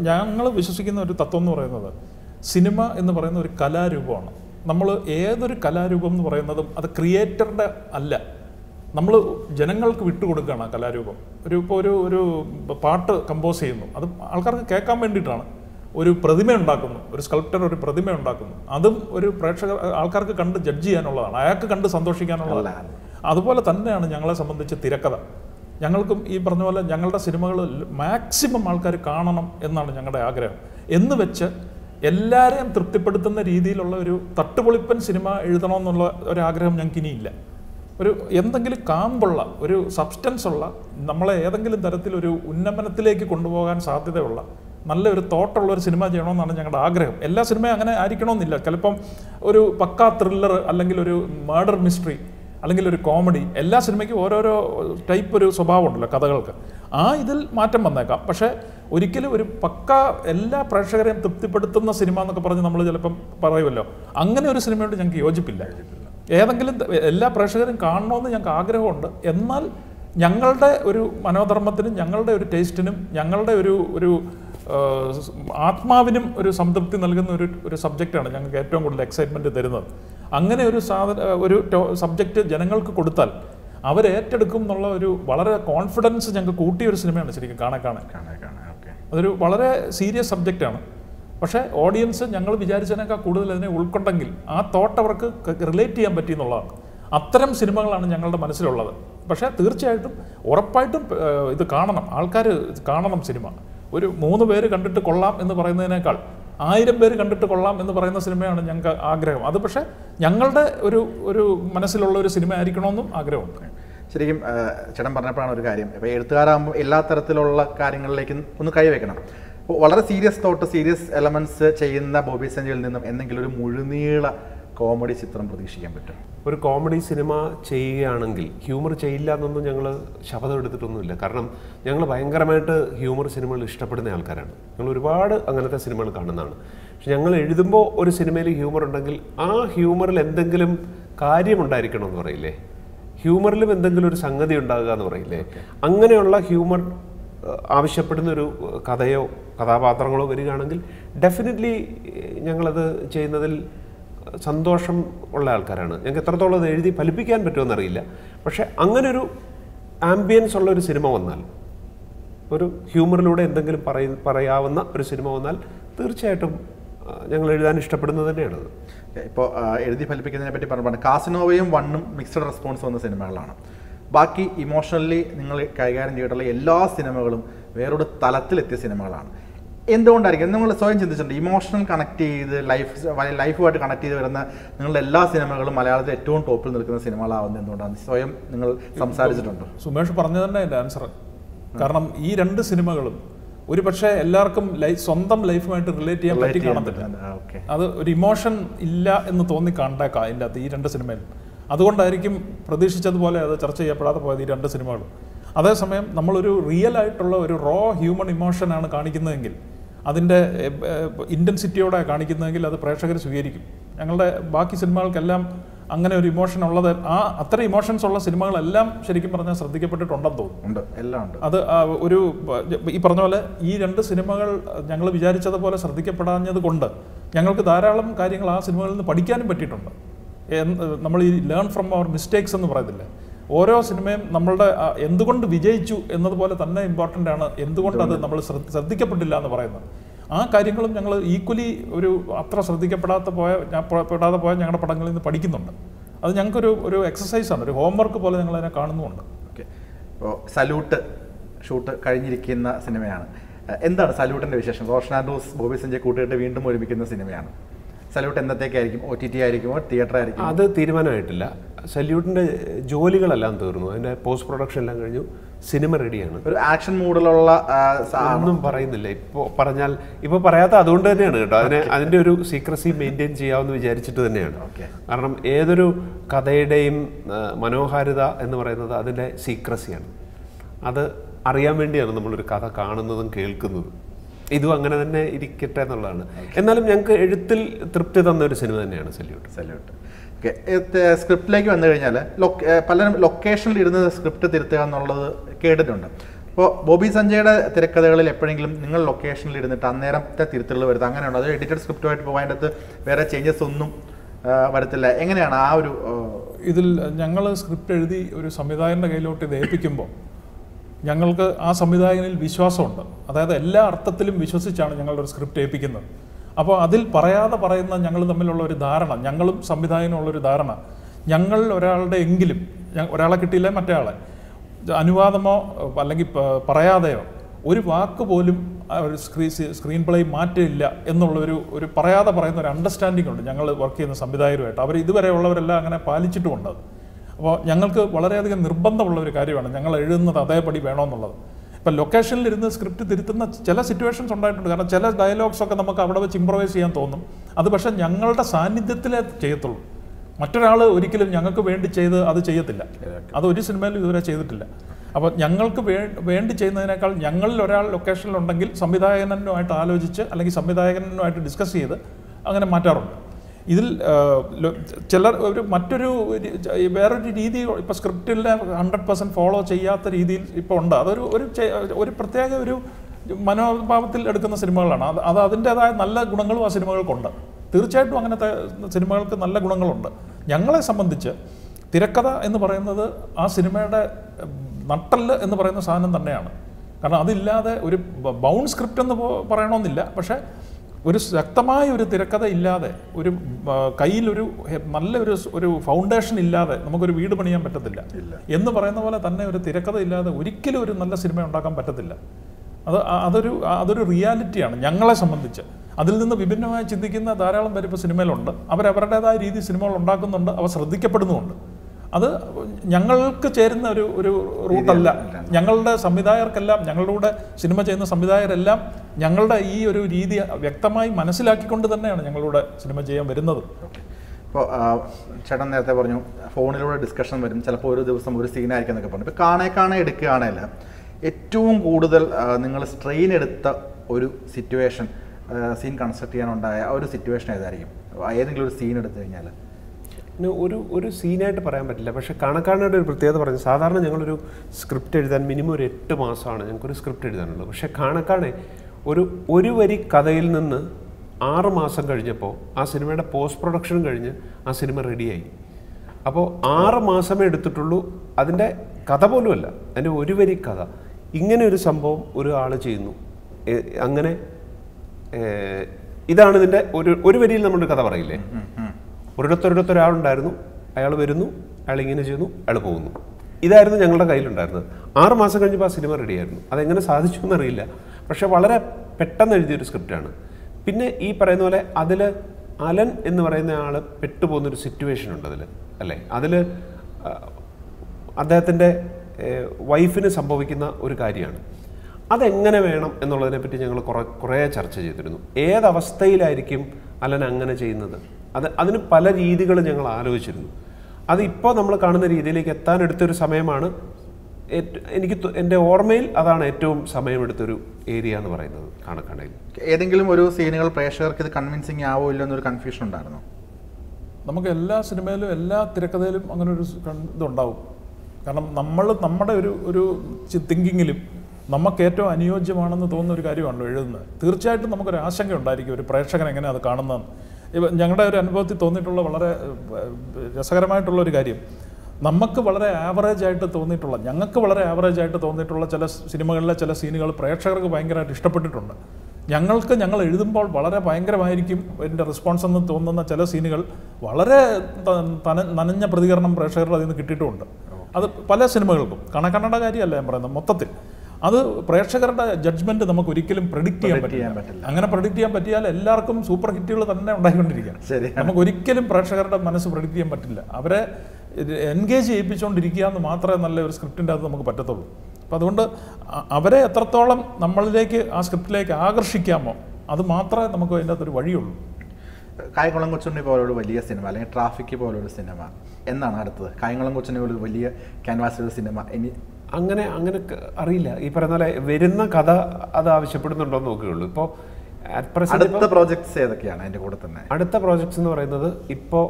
Speaker 3: ഞങ്ങൾ വിശ്വസിക്കുന്ന ഒരു തത്വം എന്ന് പറയുന്നത് സിനിമ എന്ന് പറയുന്ന ഒരു കലാരൂപമാണ്. നമ്മൾ ഏതൊരു കലാരൂപം എന്ന് പറയുന്നതും അത് ക്രിയേറ്ററുടെ അല്ല. നമ്മൾ ജനങ്ങൾക്ക് വിട്ടുകൊടുക്കുകയാണ് ആ കലാരൂപം. ഒരു ഇപ്പോൾ ഒരു ഒരു പാട്ട് കമ്പോസ് ചെയ്യുന്നു. അത് ആൾക്കാർക്ക് കേൾക്കാൻ വേണ്ടിയിട്ടാണ്. ഒരു പ്രതിമ ഉണ്ടാക്കുന്നു. ഒരു സ്കൾപ്റ്റർ ഒരു പ്രതിമ ഉണ്ടാക്കുന്നു. അതും ഒരു പ്രേക്ഷകർ ആൾക്കാർക്ക് കണ്ട് ജഡ്ജ് ചെയ്യാനുള്ളതാണ്. അയാൾക്ക് കണ്ട് സന്തോഷിക്കാനുള്ളതാണ്. അതുപോലെ തന്നെയാണ് ഞങ്ങളെ സംബന്ധിച്ച് തിരക്കഥ. ഞങ്ങൾക്കും ഈ പറഞ്ഞ പോലെ ഞങ്ങളുടെ സിനിമകൾ മാക്സിമം ആൾക്കാർ കാണണം എന്നാണ് ഞങ്ങളുടെ ആഗ്രഹം. എന്ന് വെച്ച് എല്ലാവരെയും തൃപ്തിപ്പെടുത്തുന്ന രീതിയിലുള്ള ഒരു തട്ടുപൊളിപ്പൻ സിനിമ എഴുതണമെന്നുള്ള ഒരു ആഗ്രഹം ഞങ്ങൾക്ക് ഇനിയില്ല ഒരു എന്തെങ്കിലും കാമ്പുള്ള ഒരു സബ്സ്റ്റൻസ് ഉള്ള നമ്മളെ ഏതെങ്കിലും തരത്തിലൊരു ഉന്നമനത്തിലേക്ക് കൊണ്ടുപോകാൻ സാധ്യതയുള്ള നല്ലൊരു തോട്ടുള്ള ഒരു സിനിമ ചെയ്യണമെന്നാണ് ഞങ്ങളുടെ ആഗ്രഹം. എല്ലാ സിനിമയും അങ്ങനെ ആയിരിക്കണമെന്നില്ല. ചിലപ്പം ഒരു പക്കാ ത്രില്ലർ അല്ലെങ്കിൽ ഒരു മർഡർ മിസ്റ്ററി അല്ലെങ്കിൽ ഒരു കോമഡി എല്ലാ സിനിമയ്ക്കും ഓരോരോ ടൈപ്പ് ഒരു സ്വഭാവം ഉണ്ടല്ലോ കഥകൾക്ക്. ആ ഇതിൽ മാറ്റം വന്നേക്കാം. പക്ഷേ ഒരിക്കലും ഒരു പക്ക എല്ലാ പ്രേക്ഷകരെയും തൃപ്തിപ്പെടുത്തുന്ന സിനിമ എന്നൊക്കെ പറഞ്ഞ് നമ്മൾ ചിലപ്പം പറയുമല്ലോ. അങ്ങനെ ഒരു സിനിമയോട് ഞങ്ങൾക്ക് യോജിപ്പില്ല. ഏതെങ്കിലും എല്ലാ പ്രേക്ഷകരും കാണണമെന്ന് ഞങ്ങൾക്ക് ആഗ്രഹമുണ്ട്. എന്നാൽ ഞങ്ങളുടെ ഒരു മനോധർമ്മത്തിനും ഞങ്ങളുടെ ഒരു ടേസ്റ്റിനും ഞങ്ങളുടെ ഒരു ഒരു ആത്മാവിനും ഒരു സംതൃപ്തി നൽകുന്ന ഒരു ഒരു സബ്ജക്റ്റാണ് ഞങ്ങൾക്ക് ഏറ്റവും കൂടുതൽ എക്സൈറ്റ്മെന്റ് തരുന്നത്. അങ്ങനെ ഒരു സാധന ഒരു സബ്ജക്റ്റ് ജനങ്ങൾക്ക് കൊടുത്താൽ അവർ ഏറ്റെടുക്കും എന്നുള്ള ഒരു വളരെ കോൺഫിഡൻസ് ഞങ്ങൾക്ക് കൂട്ടിയ ഒരു സിനിമയാണ് ശരിക്കും കാണാൻ കാണാൻ.
Speaker 1: കാണാൻ കാണാൻ
Speaker 3: അതൊരു വളരെ സീരിയസ് സബ്ജക്റ്റാണ് പക്ഷേ ഓഡിയൻസ് ഞങ്ങൾ വിചാരിച്ചതിനേക്കാൾ കൂടുതൽ അതിനെ ഉൾക്കൊണ്ടെങ്കിൽ ആ തോട്ട് അവർക്ക് റിലേറ്റ് ചെയ്യാൻ പറ്റി എന്നുള്ളതാണ്. അത്തരം സിനിമകളാണ് ഞങ്ങളുടെ മനസ്സിലുള്ളത്. പക്ഷേ തീർച്ചയായിട്ടും ഉറപ്പായിട്ടും ഇത് കാണണം. ആൾക്കാർ കാണണം സിനിമ. ഒരു മൂന്ന് പേര് കണ്ടിട്ട് കൊള്ളാം എന്ന് പറയുന്നതിനേക്കാൾ ആയിരം പേര് കണ്ടിട്ട് കൊള്ളാം എന്ന് പറയുന്ന സിനിമയാണ് ഞങ്ങൾക്ക് ആഗ്രഹം. അത് പക്ഷേ ഞങ്ങളുടെ ഒരു ഒരു മനസ്സിലുള്ള ഒരു സിനിമ ആയിരിക്കണമെന്നും ആഗ്രഹമുണ്ട്.
Speaker 1: ശരിക്കും ചേട്ടൻ പറഞ്ഞപ്പോഴാണ് ഒരു കാര്യം. ഇപ്പോൾ എഴുത്തുകാരാകുമ്പോൾ എല്ലാ തരത്തിലുള്ള കാര്യങ്ങളിലേക്കും ഒന്ന് കൈവയ്ക്കണം വളരെ സീരിയസ് തോട്ട് സീരിയസ് എലമെന്റ്സ് ചെയ്യുന്ന ബോബി സഞ്ജയിൽ നിന്നും എന്തെങ്കിലും ഒരു മുഴുനീള കോമഡി ചിത്രം പ്രതീക്ഷിക്കാൻ പറ്റും.
Speaker 2: ഒരു കോമഡി സിനിമ ചെയ്യുകയാണെങ്കിൽ ഹ്യൂമർ ചെയ്യില്ല എന്നൊന്നും ഞങ്ങൾ ശപഥം എടുത്തിട്ടൊന്നുമില്ല. കാരണം ഞങ്ങൾ ഭയങ്കരമായിട്ട് ഹ്യൂമർ സിനിമകൾ ഇഷ്ടപ്പെടുന്ന ആൾക്കാരാണ്. ഞങ്ങൾ ഒരുപാട് അങ്ങനത്തെ സിനിമകൾ കാണുന്നതാണ്. പക്ഷെ ഞങ്ങൾ എഴുതുമ്പോൾ ഒരു സിനിമയിൽ ഹ്യൂമർ ഉണ്ടെങ്കിൽ ആ ഹ്യൂമറിൽ എന്തെങ്കിലും കാര്യമുണ്ടായിരിക്കണം എന്ന് പറയില്ലേ? ഹ്യൂമറിലും എന്തെങ്കിലും ഒരു സംഗതി ഉണ്ടാകുക എന്ന് പറയില്ലേ? അങ്ങനെയുള്ള ഹ്യൂമർ ആവശ്യപ്പെടുന്ന ഒരു കഥയോ കഥാപാത്രങ്ങളോ വരികയാണെങ്കിൽ ഡെഫിനറ്റ്ലി ഞങ്ങളത് ചെയ്യുന്നതിൽ സന്തോഷം ഉള്ള ആൾക്കാരാണ്. ഞങ്ങൾക്ക് എത്രത്തോളം അത് എഴുതി ഫലിപ്പിക്കാൻ പറ്റുമെന്നറിയില്ല പക്ഷെ അങ്ങനെ ഒരു ആംബിയൻസ് ഉള്ള ഒരു സിനിമ വന്നാൽ ഒരു ഹ്യൂമറിലൂടെ എന്തെങ്കിലും പറയ പറയാവുന്ന ഒരു സിനിമ വന്നാൽ തീർച്ചയായിട്ടും ഞങ്ങൾ എഴുതാൻ ഇഷ്ടപ്പെടുന്നത് തന്നെയാണത്
Speaker 1: ഇപ്പോൾ എഴുതി ഫലിപ്പിക്കുന്നതിനെ പറ്റി പറഞ്ഞാൽ കാസിനോവയും വണ്ണും മിക്സഡ് റെസ്പോൺസ് വന്ന സിനിമകളാണ്. ബാക്കി ഇമോഷണലി നിങ്ങൾ കൈകാര്യം ചെയ്തിട്ടുള്ള എല്ലാ സിനിമകളും വേറൊരു തലത്തിലെത്തിയ സിനിമകളാണ്. എന്തുകൊണ്ടായിരിക്കും? നിങ്ങൾ സ്വയം ചിന്തിച്ചിട്ടുണ്ട്? ഇമോഷണൽ കണക്ട് ചെയ്ത് ലൈഫ് ലൈഫുമായിട്ട് കണക്ട് ചെയ്ത് വരുന്ന നിങ്ങളുടെ എല്ലാ സിനിമകളും മലയാളത്തിൽ ഏറ്റവും ടോപ്പിൽ നിൽക്കുന്ന സിനിമകളാവുന്നത് എന്തുകൊണ്ടാണ്? സ്വയം നിങ്ങൾ സംസാരിച്ചിട്ടുണ്ട്?
Speaker 3: സുമേഷ് പറഞ്ഞു തന്നെ എന്റെ ആൻസർ കാരണം ഈ രണ്ട് സിനിമകളും ഒരു പക്ഷേ എല്ലാവർക്കും ലൈഫ് സ്വന്തം ലൈഫുമായിട്ട് റിലേറ്റ് ചെയ്യാൻ പറ്റി കാണത്തില്ല. അത് ഒരു ഇമോഷൻ ഇല്ല എന്ന് തോന്നി കണ്ടേക്കാം അതിന്റെ അകത്ത് ഈ രണ്ട് സിനിമയിൽ. അതുകൊണ്ടായിരിക്കും പ്രതീക്ഷിച്ചതുപോലെ അത് ചർച്ച ചെയ്യപ്പെടാതെ പോയത് ഈ രണ്ട് സിനിമകളും. അതേസമയം നമ്മളൊരു റിയൽ ആയിട്ടുള്ള ഒരു റോ ഹ്യൂമൻ ഇമോഷനാണ് കാണിക്കുന്നതെങ്കിൽ അതിന്റെ ഇന്റൻസിറ്റിയോടെ കാണിക്കുന്നതെങ്കിൽ അത് പ്രേക്ഷകർ സ്വീകരിക്കും. ഞങ്ങളുടെ ബാക്കി സിനിമകൾക്കെല്ലാം അങ്ങനെ ഒരു ഇമോഷൻ ഉള്ളത് ആ അത്ര ഇമോഷൻസ് ഉള്ള സിനിമകളെല്ലാം ശരിക്കും പറഞ്ഞാൽ ശ്രദ്ധിക്കപ്പെട്ടിട്ടുണ്ടെന്ന് തോന്നുന്നു.
Speaker 1: ഉണ്ട് എല്ലാം ഉണ്ട്.
Speaker 3: അത് ഒരു ഈ പറഞ്ഞ പോലെ ഈ രണ്ട് സിനിമകൾ ഞങ്ങൾ വിചാരിച്ചതുപോലെ ശ്രദ്ധിക്കപ്പെടാഞ്ഞത് കൊണ്ട് ഞങ്ങൾക്ക് ധാരാളം കാര്യങ്ങൾ ആ സിനിമകളിൽ നിന്ന് പഠിക്കാനും പറ്റിയിട്ടുണ്ട്. നമ്മൾ ഈ ലേൺ ഫ്രം അവർ മിസ്റ്റേക്സ് എന്ന് പറയത്തില്ലേ? ഓരോ സിനിമയും നമ്മളുടെ എന്തുകൊണ്ട് വിജയിച്ചു എന്നതുപോലെ തന്നെ ഇമ്പോർട്ടന്റ് ആണ് എന്തുകൊണ്ട് അത് നമ്മൾ ശ്രദ്ധ- ശ്രദ്ധിക്കപ്പെട്ടില്ല എന്ന് പറയുന്നത്. ആ കാര്യങ്ങളും ഞങ്ങൾ ഈക്വലി ഒരു അത്ര ശ്രദ്ധിക്കപ്പെടാത്ത പോയ ഞാൻ പെടാതെ പോയ ഞങ്ങളുടെ പടങ്ങളിൽ നിന്ന് പഠിക്കുന്നുണ്ട്. അത് ഞങ്ങൾക്കൊരു ഒരു എക്സസൈസാണ് ഒരു ഹോംവർക്ക് പോലെ ഞങ്ങൾ അതിനെ കാണുന്നുമുണ്ട്.
Speaker 1: ഓക്കെ. ഇപ്പോൾ സല്യൂട്ട് ഷൂട്ട് കഴിഞ്ഞിരിക്കുന്ന സിനിമയാണ്. എന്താണ് സല്യൂട്ടിന്റെ വിശേഷം? റോഷൻ ആൻഡ്രൂസ് ബോബി സഞ്ജയ് കൂട്ടുകെട്ട് വീണ്ടും ഒരുമിക്കുന്ന സിനിമയാണ്. സല്യൂട്ട് എന്നത്തേക്കായിരിക്കും? ഒ ടി ടി ആയിരിക്കുമോ? തിയേറ്റർ ആയിരിക്കും
Speaker 2: അത് തീരുമാനമായിട്ടില്ല. സല്യൂട്ടിന്റെ ജോലികളെല്ലാം തീർന്നു. അതിന്റെ പോസ്റ്റ് പ്രൊഡക്ഷൻ എല്ലാം കഴിഞ്ഞു. സിനിമ റെഡിയാണ്
Speaker 1: ഒരു ആക്ഷൻ മൂഡിലുള്ള
Speaker 2: ഒന്നും പറയുന്നില്ല. ഇപ്പോൾ പറഞ്ഞാൽ ഇപ്പോൾ പറയാത്ത അതുകൊണ്ട് തന്നെയാണ് കേട്ടോ. അതിനെ അതിന്റെ ഒരു സീക്രസി മെയിന്റെയിൻ ചെയ്യാമെന്ന് വിചാരിച്ചിട്ട് തന്നെയാണ്.
Speaker 1: ഓക്കെ
Speaker 2: കാരണം ഏതൊരു കഥയുടെയും മനോഹാരിത എന്ന് പറയുന്നത് അതിന്റെ സീക്രസിയാണ് അത് അറിയാൻ വേണ്ടിയാണ് നമ്മളൊരു കഥ കാണുന്നതും കേൾക്കുന്നതും. ഇതും അങ്ങനെ തന്നെ ഇരിക്കട്ടെ എന്നുള്ളതാണ്. എന്നാലും ഞങ്ങൾക്ക് എഴുത്തിൽ തൃപ്തി തന്ന ഒരു സിനിമ തന്നെയാണ് സല്യൂട്ട്.
Speaker 1: സല്യൂട്ട്. ഓക്കെ സ്ക്രിപ്റ്റിലേക്ക് വന്നു കഴിഞ്ഞാൽ പലരും ലൊക്കേഷനിൽ ഇരുന്ന് സ്ക്രിപ്റ്റ് തിരുത്തുക എന്നുള്ളത് കേട്ടിട്ടുണ്ട്. അപ്പോൾ ബോബി സഞ്ജയുടെ തിരക്കഥകളിൽ എപ്പോഴെങ്കിലും നിങ്ങൾ ലൊക്കേഷനിൽ ഇരുന്നിട്ട് അന്നേരത്തെ തിരുത്തലുകൾ വരുത്തുക അങ്ങനെയാണ് അത് എഡിറ്റഡ് സ്ക്രിപ്റ്റുമായിട്ട് പോകാൻ അടുത്ത് വേറെ ചേഞ്ചസ് ഒന്നും വരത്തില്ല? എങ്ങനെയാണ് ആ ഒരു
Speaker 3: ഇതിൽ ഞങ്ങൾ സ്ക്രിപ്റ്റ് എഴുതി ഒരു സംവിധായകന്റെ കയ്യിലോട്ട് ഇത് ഏൽപ്പിക്കുമ്പോൾ ഞങ്ങൾക്ക് ആ സംവിധായകനിൽ വിശ്വാസമുണ്ട്. അതായത് എല്ലാ അർത്ഥത്തിലും വിശ്വസിച്ചാണ് ഞങ്ങളുടെ ഒരു സ്ക്രിപ്റ്റ് ഏൽപ്പിക്കുന്നത്. അപ്പോൾ അതിൽ പറയാതെ പറയുന്ന ഞങ്ങൾ തമ്മിലുള്ള ഒരു ധാരണ ഞങ്ങളും സംവിധായകനുള്ള ഒരു ധാരണ ഞങ്ങൾ ഒരാളുടെ എങ്കിലും ഒരാളെ കിട്ടിയില്ല മറ്റേ ആളെ അനുവാദമോ അല്ലെങ്കിൽ പറയാതെയോ ഒരു വാക്ക് പോലും ഒരു സ്ക്രീ സ്ക്രീൻ പ്ലേ മാറ്റില്ല എന്നുള്ളൊരു ഒരു പറയാതെ പറയുന്ന ഒരു അണ്ടർസ്റ്റാൻഡിംഗ് ഉണ്ട് ഞങ്ങൾ വർക്ക് ചെയ്യുന്ന സംവിധായകരുമായിട്ട്. അവർ ഇതുവരെ ഉള്ളവരെല്ലാം അങ്ങനെ പാലിച്ചിട്ടുമുണ്ട്. അപ്പോൾ ഞങ്ങൾക്ക് വളരെയധികം നിർബന്ധമുള്ള ഒരു കാര്യമാണ് ഞങ്ങൾ എഴുതുന്നത് അതേപടി വേണമെന്നുള്ളത്. ഇപ്പം ലൊക്കേഷനിൽ ഇരുന്ന് സ്ക്രിപ്റ്റ് തിരുത്തുന്ന ചില സിറ്റുവേഷൻസ് ഉണ്ടായിട്ടുണ്ട്. കാരണം ചില ഡയലോഗ്സ് ഒക്കെ നമുക്ക് അവിടെ വെച്ച് ഇമ്പ്രവൈസ് ചെയ്യാൻ തോന്നും. അത് പക്ഷേ ഞങ്ങളുടെ സാന്നിധ്യത്തിലേ ചെയ്യത്തുള്ളൂ. മറ്റൊരാൾ ഒരിക്കലും ഞങ്ങൾക്ക് വേണ്ടി ചെയ്ത് അത് ചെയ്യത്തില്ല. അത് ഒരു സിനിമയിലും ഇതുവരെ ചെയ്തിട്ടില്ല. അപ്പോൾ ഞങ്ങൾക്ക് വേ വേണ്ടി ചെയ്യുന്നതിനേക്കാൾ ഞങ്ങളിൽ ഒരാൾ ലൊക്കേഷനിലുണ്ടെങ്കിൽ സംവിധായകനുമായിട്ട് ആലോചിച്ച് അല്ലെങ്കിൽ സംവിധായകനുമായിട്ട് ഡിസ്കസ് ചെയ്ത് അങ്ങനെ മാറ്റാറുണ്ട്. ഇതിൽ ചിലർ ഒരു മറ്റൊരു വേറൊരു രീതി ഇപ്പോൾ സ്ക്രിപ്റ്റിലെ ഹൺഡ്രഡ് പെർസെന്റ് ഫോളോ ചെയ്യാത്ത രീതിയിൽ ഇപ്പോൾ ഉണ്ട്. അതൊരു ഒരു ഒരു പ്രത്യേക ഒരു മനോഭാവത്തിൽ എടുക്കുന്ന സിനിമകളാണ്. അത് അത് അതിന്റെതായ നല്ല ഗുണങ്ങളും ആ സിനിമകൾക്കുണ്ട്. തീർച്ചയായിട്ടും അങ്ങനത്തെ സിനിമകൾക്ക് നല്ല ഗുണങ്ങളുണ്ട്. ഞങ്ങളെ സംബന്ധിച്ച് തിരക്കഥ എന്ന് പറയുന്നത് ആ സിനിമയുടെ നട്ടൽ എന്ന് പറയുന്ന സാധനം തന്നെയാണ്. കാരണം അതില്ലാതെ ഒരു ബൗണ്ട് സ്ക്രിപ്റ്റ് എന്ന് പറയണമെന്നില്ല. പക്ഷേ ഒരു ശക്തമായ ഒരു തിരക്കഥ ഇല്ലാതെ ഒരു കയ്യിൽ കയ്യിലൊരു നല്ല നല്ലൊരു ഒരു ഫൗണ്ടേഷൻ ഇല്ലാതെ നമുക്കൊരു വീട് പണിയാൻ പറ്റത്തില്ല. എന്ന് പറയുന്ന പോലെ തന്നെ ഒരു തിരക്കഥ ഇല്ലാതെ ഒരിക്കലും ഒരു നല്ല സിനിമ ഉണ്ടാക്കാൻ പറ്റത്തില്ല. അത് അതൊരു അതൊരു റിയാലിറ്റിയാണ് ഞങ്ങളെ സംബന്ധിച്ച്. അതിൽ നിന്ന് വിഭിന്നമായി ചിന്തിക്കുന്ന ധാരാളം പേര് ഇപ്പോൾ സിനിമയിലുണ്ട്. അവരവരുടേതായ രീതി സിനിമകൾ ഉണ്ടാക്കുന്നുണ്ട്. അവ ശ്രദ്ധിക്കപ്പെടുന്നുമുണ്ട്. അത് ഞങ്ങൾക്ക് ചേരുന്ന ഒരു ഒരു റൂട്ടല്ല. ഞങ്ങളുടെ സംവിധായകർക്കെല്ലാം ഞങ്ങളുടെ കൂടെ സിനിമ ചെയ്യുന്ന സംവിധായകരെല്ലാം ഞങ്ങളുടെ ഈ ഒരു രീതി വ്യക്തമായി മനസ്സിലാക്കിക്കൊണ്ട് തന്നെയാണ് ഞങ്ങളുടെ സിനിമ ചെയ്യാൻ വരുന്നത്.
Speaker 1: ഇപ്പോൾ ചേട്ടൻ നേരത്തെ പറഞ്ഞു ഫോണിലൂടെ ഡിസ്കഷൻ വരും ചിലപ്പോൾ ഒരു ദിവസം ഒരു സീനായിരിക്കും എന്നൊക്കെ പറഞ്ഞു. ഇപ്പോൾ കാണേ കാണേ എടുക്കുകയാണെങ്കിൽ ഏറ്റവും കൂടുതൽ നിങ്ങൾ സ്ട്രെയിൻ എടുത്ത ഒരു സിറ്റുവേഷൻ സീൻ കൺസ്ട്രക്ട് ചെയ്യാനുണ്ടായ ആ ഒരു സിറ്റുവേഷൻ ഏതായിരിക്കും? ഏതെങ്കിലും ഒരു സീൻ എടുത്തു കഴിഞ്ഞാൽ.
Speaker 2: പിന്നെ ഒരു ഒരു സീനായിട്ട് പറയാൻ പറ്റില്ല. പക്ഷേ കണക്കാണയുടെ ഒരു പ്രത്യേകത പറഞ്ഞു സാധാരണ ഞങ്ങളൊരു സ്ക്രിപ്റ്റ് എഴുതാൻ മിനിമം ഒരു എട്ട് മാസമാണ് ഞങ്ങൾക്കൊരു സ്ക്രിപ്റ്റ് എഴുതാനുള്ളത്. പക്ഷേ കാണക്കാണെ ഒരു ഒരു വരി കഥയിൽ നിന്ന് ആറ് മാസം കഴിഞ്ഞപ്പോൾ ആ സിനിമയുടെ പോസ്റ്റ് പ്രൊഡക്ഷൻ കഴിഞ്ഞ് ആ സിനിമ റെഡിയായി അപ്പോൾ ആറ് മാസമേ എടുത്തിട്ടുള്ളൂ. അതിന്റെ കഥ പോലുമല്ല. അതിന്റെ ഒരു വരി കഥ. ഇങ്ങനെ ഒരു സംഭവം ഒരു ആൾ ചെയ്യുന്നു അങ്ങനെ ഇതാണ് ഇതിന്റെ ഒരു ഒരു വരിയിൽ നമ്മളൊരു കഥ പറയില്ലേ? ഒരിടത്തൊരിടത്തൊരാളുണ്ടായിരുന്നു അയാൾ വരുന്നു. അയാൾ ഇങ്ങനെ ചെയ്യുന്നു. അയാൾ പോകുന്നു. ഇതായിരുന്നു ഞങ്ങളുടെ കയ്യിലുണ്ടായിരുന്നത്. ആറ് മാസം കഴിഞ്ഞപ്പോൾ ആ സിനിമ റെഡിയായിരുന്നു അതെങ്ങനെ സാധിച്ചു എന്നറിയില്ല. പക്ഷെ വളരെ പെട്ടെന്ന് എഴുതിയൊരു സ്ക്രിപ്റ്റാണ്. പിന്നെ ഈ പറയുന്ന പോലെ അതിൽ അലൻ എന്ന് പറയുന്ന ആൾ പെട്ടുപോകുന്നൊരു സിറ്റുവേഷൻ ഉണ്ട് അതിൽ അല്ലേ അതിൽ അദ്ദേഹത്തിന്റെ വൈഫിന് സംഭവിക്കുന്ന ഒരു കാര്യമാണ്. അതെങ്ങനെ വേണം എന്നുള്ളതിനെപ്പറ്റി ഞങ്ങൾ കുറേ കുറേ ചർച്ച ചെയ്തിരുന്നു. ഏതവസ്ഥയിലായിരിക്കും അലൻ അങ്ങനെ ചെയ്യുന്നത്? അത് അതിന് പല രീതികൾ ഞങ്ങൾ ആലോചിച്ചിരുന്നു. അതിപ്പോൾ നമ്മൾ കാണുന്ന രീതിയിലേക്ക് എത്താൻ എടുത്തൊരു സമയമാണ് എനിക്ക് എന്റെ ഓർമ്മയിൽ അതാണ് ഏറ്റവും സമയമെടുത്തൊരു ഏരിയ എന്ന് പറയുന്നത് കാണക്കണ്ടയിൽ.
Speaker 1: ഏതെങ്കിലും ഒരു സീനുകൾ പ്രേക്ഷകർക്ക് ഇത് കൺവിൻസിങ് ആവോ ഇല്ലോ എന്നൊരു കൺഫ്യൂഷൻ ഉണ്ടായിരുന്നു?
Speaker 3: നമുക്ക് എല്ലാ സിനിമയിലും എല്ലാ തിരക്കഥയിലും അങ്ങനെ ഒരു ഇതുണ്ടാവും. കാരണം നമ്മൾ നമ്മുടെ ഒരു ഒരു തിങ്കിങ്ങിലും നമുക്ക് ഏറ്റവും അനുയോജ്യമാണെന്ന് തോന്നുന്ന ഒരു കാര്യമാണല്ലോ എഴുതുന്നത്. തീർച്ചയായിട്ടും നമുക്കൊരു ആശങ്ക ഉണ്ടായിരിക്കും ഒരു പ്രേക്ഷകൻ എങ്ങനെ അത് കാണുന്നതെന്ന്. ഇപ്പം ഞങ്ങളുടെ ഒരു അനുഭവത്തിൽ തോന്നിയിട്ടുള്ള വളരെ രസകരമായിട്ടുള്ള ഒരു കാര്യം. നമുക്ക് വളരെ ആവറേജ് ആയിട്ട് തോന്നിയിട്ടുള്ള ഞങ്ങൾക്ക് വളരെ ആവറേജ് ആയിട്ട് തോന്നിയിട്ടുള്ള ചില സിനിമകളിലെ ചില സീനുകൾ പ്രേക്ഷകർക്ക് ഭയങ്കരമായിട്ട് ഇഷ്ടപ്പെട്ടിട്ടുണ്ട്. ഞങ്ങൾക്ക് ഞങ്ങൾ എഴുതുമ്പോൾ വളരെ ഭയങ്കരമായിരിക്കും എന്റെ റെസ്പോൺസ് എന്ന് തോന്നുന്ന ചില സീനുകൾ വളരെ നനഞ്ഞ പ്രതികരണം പ്രേക്ഷകരുടെ അതിൽ നിന്ന് കിട്ടിയിട്ടുമുണ്ട്. അത് പല സിനിമകൾക്കും കണക്കണ്ണട കാര്യമല്ല ഞാൻ പറയുന്നത് മൊത്തത്തിൽ. അത് പ്രേക്ഷകരുടെ ജഡ്ജ്മെന്റ് നമുക്ക് ഒരിക്കലും പ്രെഡിക്റ്റ് ചെയ്യാൻ പറ്റില്ല. അങ്ങനെ പ്രെഡിക്റ്റ് ചെയ്യാൻ പറ്റിയാൽ എല്ലാവർക്കും സൂപ്പർ ഹിറ്റുകൾ തന്നെ ഉണ്ടായിക്കൊണ്ടിരിക്കുക. നമുക്ക് ഒരിക്കലും പ്രേക്ഷകരുടെ മനസ്സ് പ്രെഡിക്റ്റ് ചെയ്യാൻ പറ്റില്ല. അവരെ എൻഗേജ് ചെയ്യിപ്പിച്ചുകൊണ്ടിരിക്കുക എന്ന് മാത്രമേ നല്ല ഒരു സ്ക്രിപ്റ്റിന്റെ അകത്ത് നമുക്ക് പറ്റത്തുള്ളൂ. അപ്പം അതുകൊണ്ട് അവരെ എത്രത്തോളം നമ്മളിലേക്ക് ആ സ്ക്രിപ്റ്റിലേക്ക് ആകർഷിക്കാമോ അത് മാത്രമേ നമുക്ക് അതിന്റെ അകത്തൊരു വഴിയുള്ളൂ.
Speaker 1: കായംകുളം കൊച്ചുണ്ണി പോലൊരു വലിയ സിനിമ അല്ലെങ്കിൽ ട്രാഫിക് പോലൊരു സിനിമ എന്നാണ് അടുത്തത്. കായംകുളം കൊച്ചുണ്ണി പോലൊരു വലിയ ക്യാൻവാസിലൊരു സിനിമ ഇനി
Speaker 2: അങ്ങനെ അങ്ങനെ അറിയില്ല. ഈ പറയുന്ന പോലെ വരുന്ന കഥ അത് ആവശ്യപ്പെടുന്നുണ്ടോ എന്ന് നോക്കുകയുള്ളൂ. ഇപ്പോൾ
Speaker 1: അടുത്ത പ്രോജക്ട്സ് ഏതൊക്കെയാണ് അതിന്റെ കൂടെ തന്നെ?
Speaker 2: അടുത്ത പ്രോജക്ട്സ് എന്ന് പറയുന്നത് ഇപ്പോൾ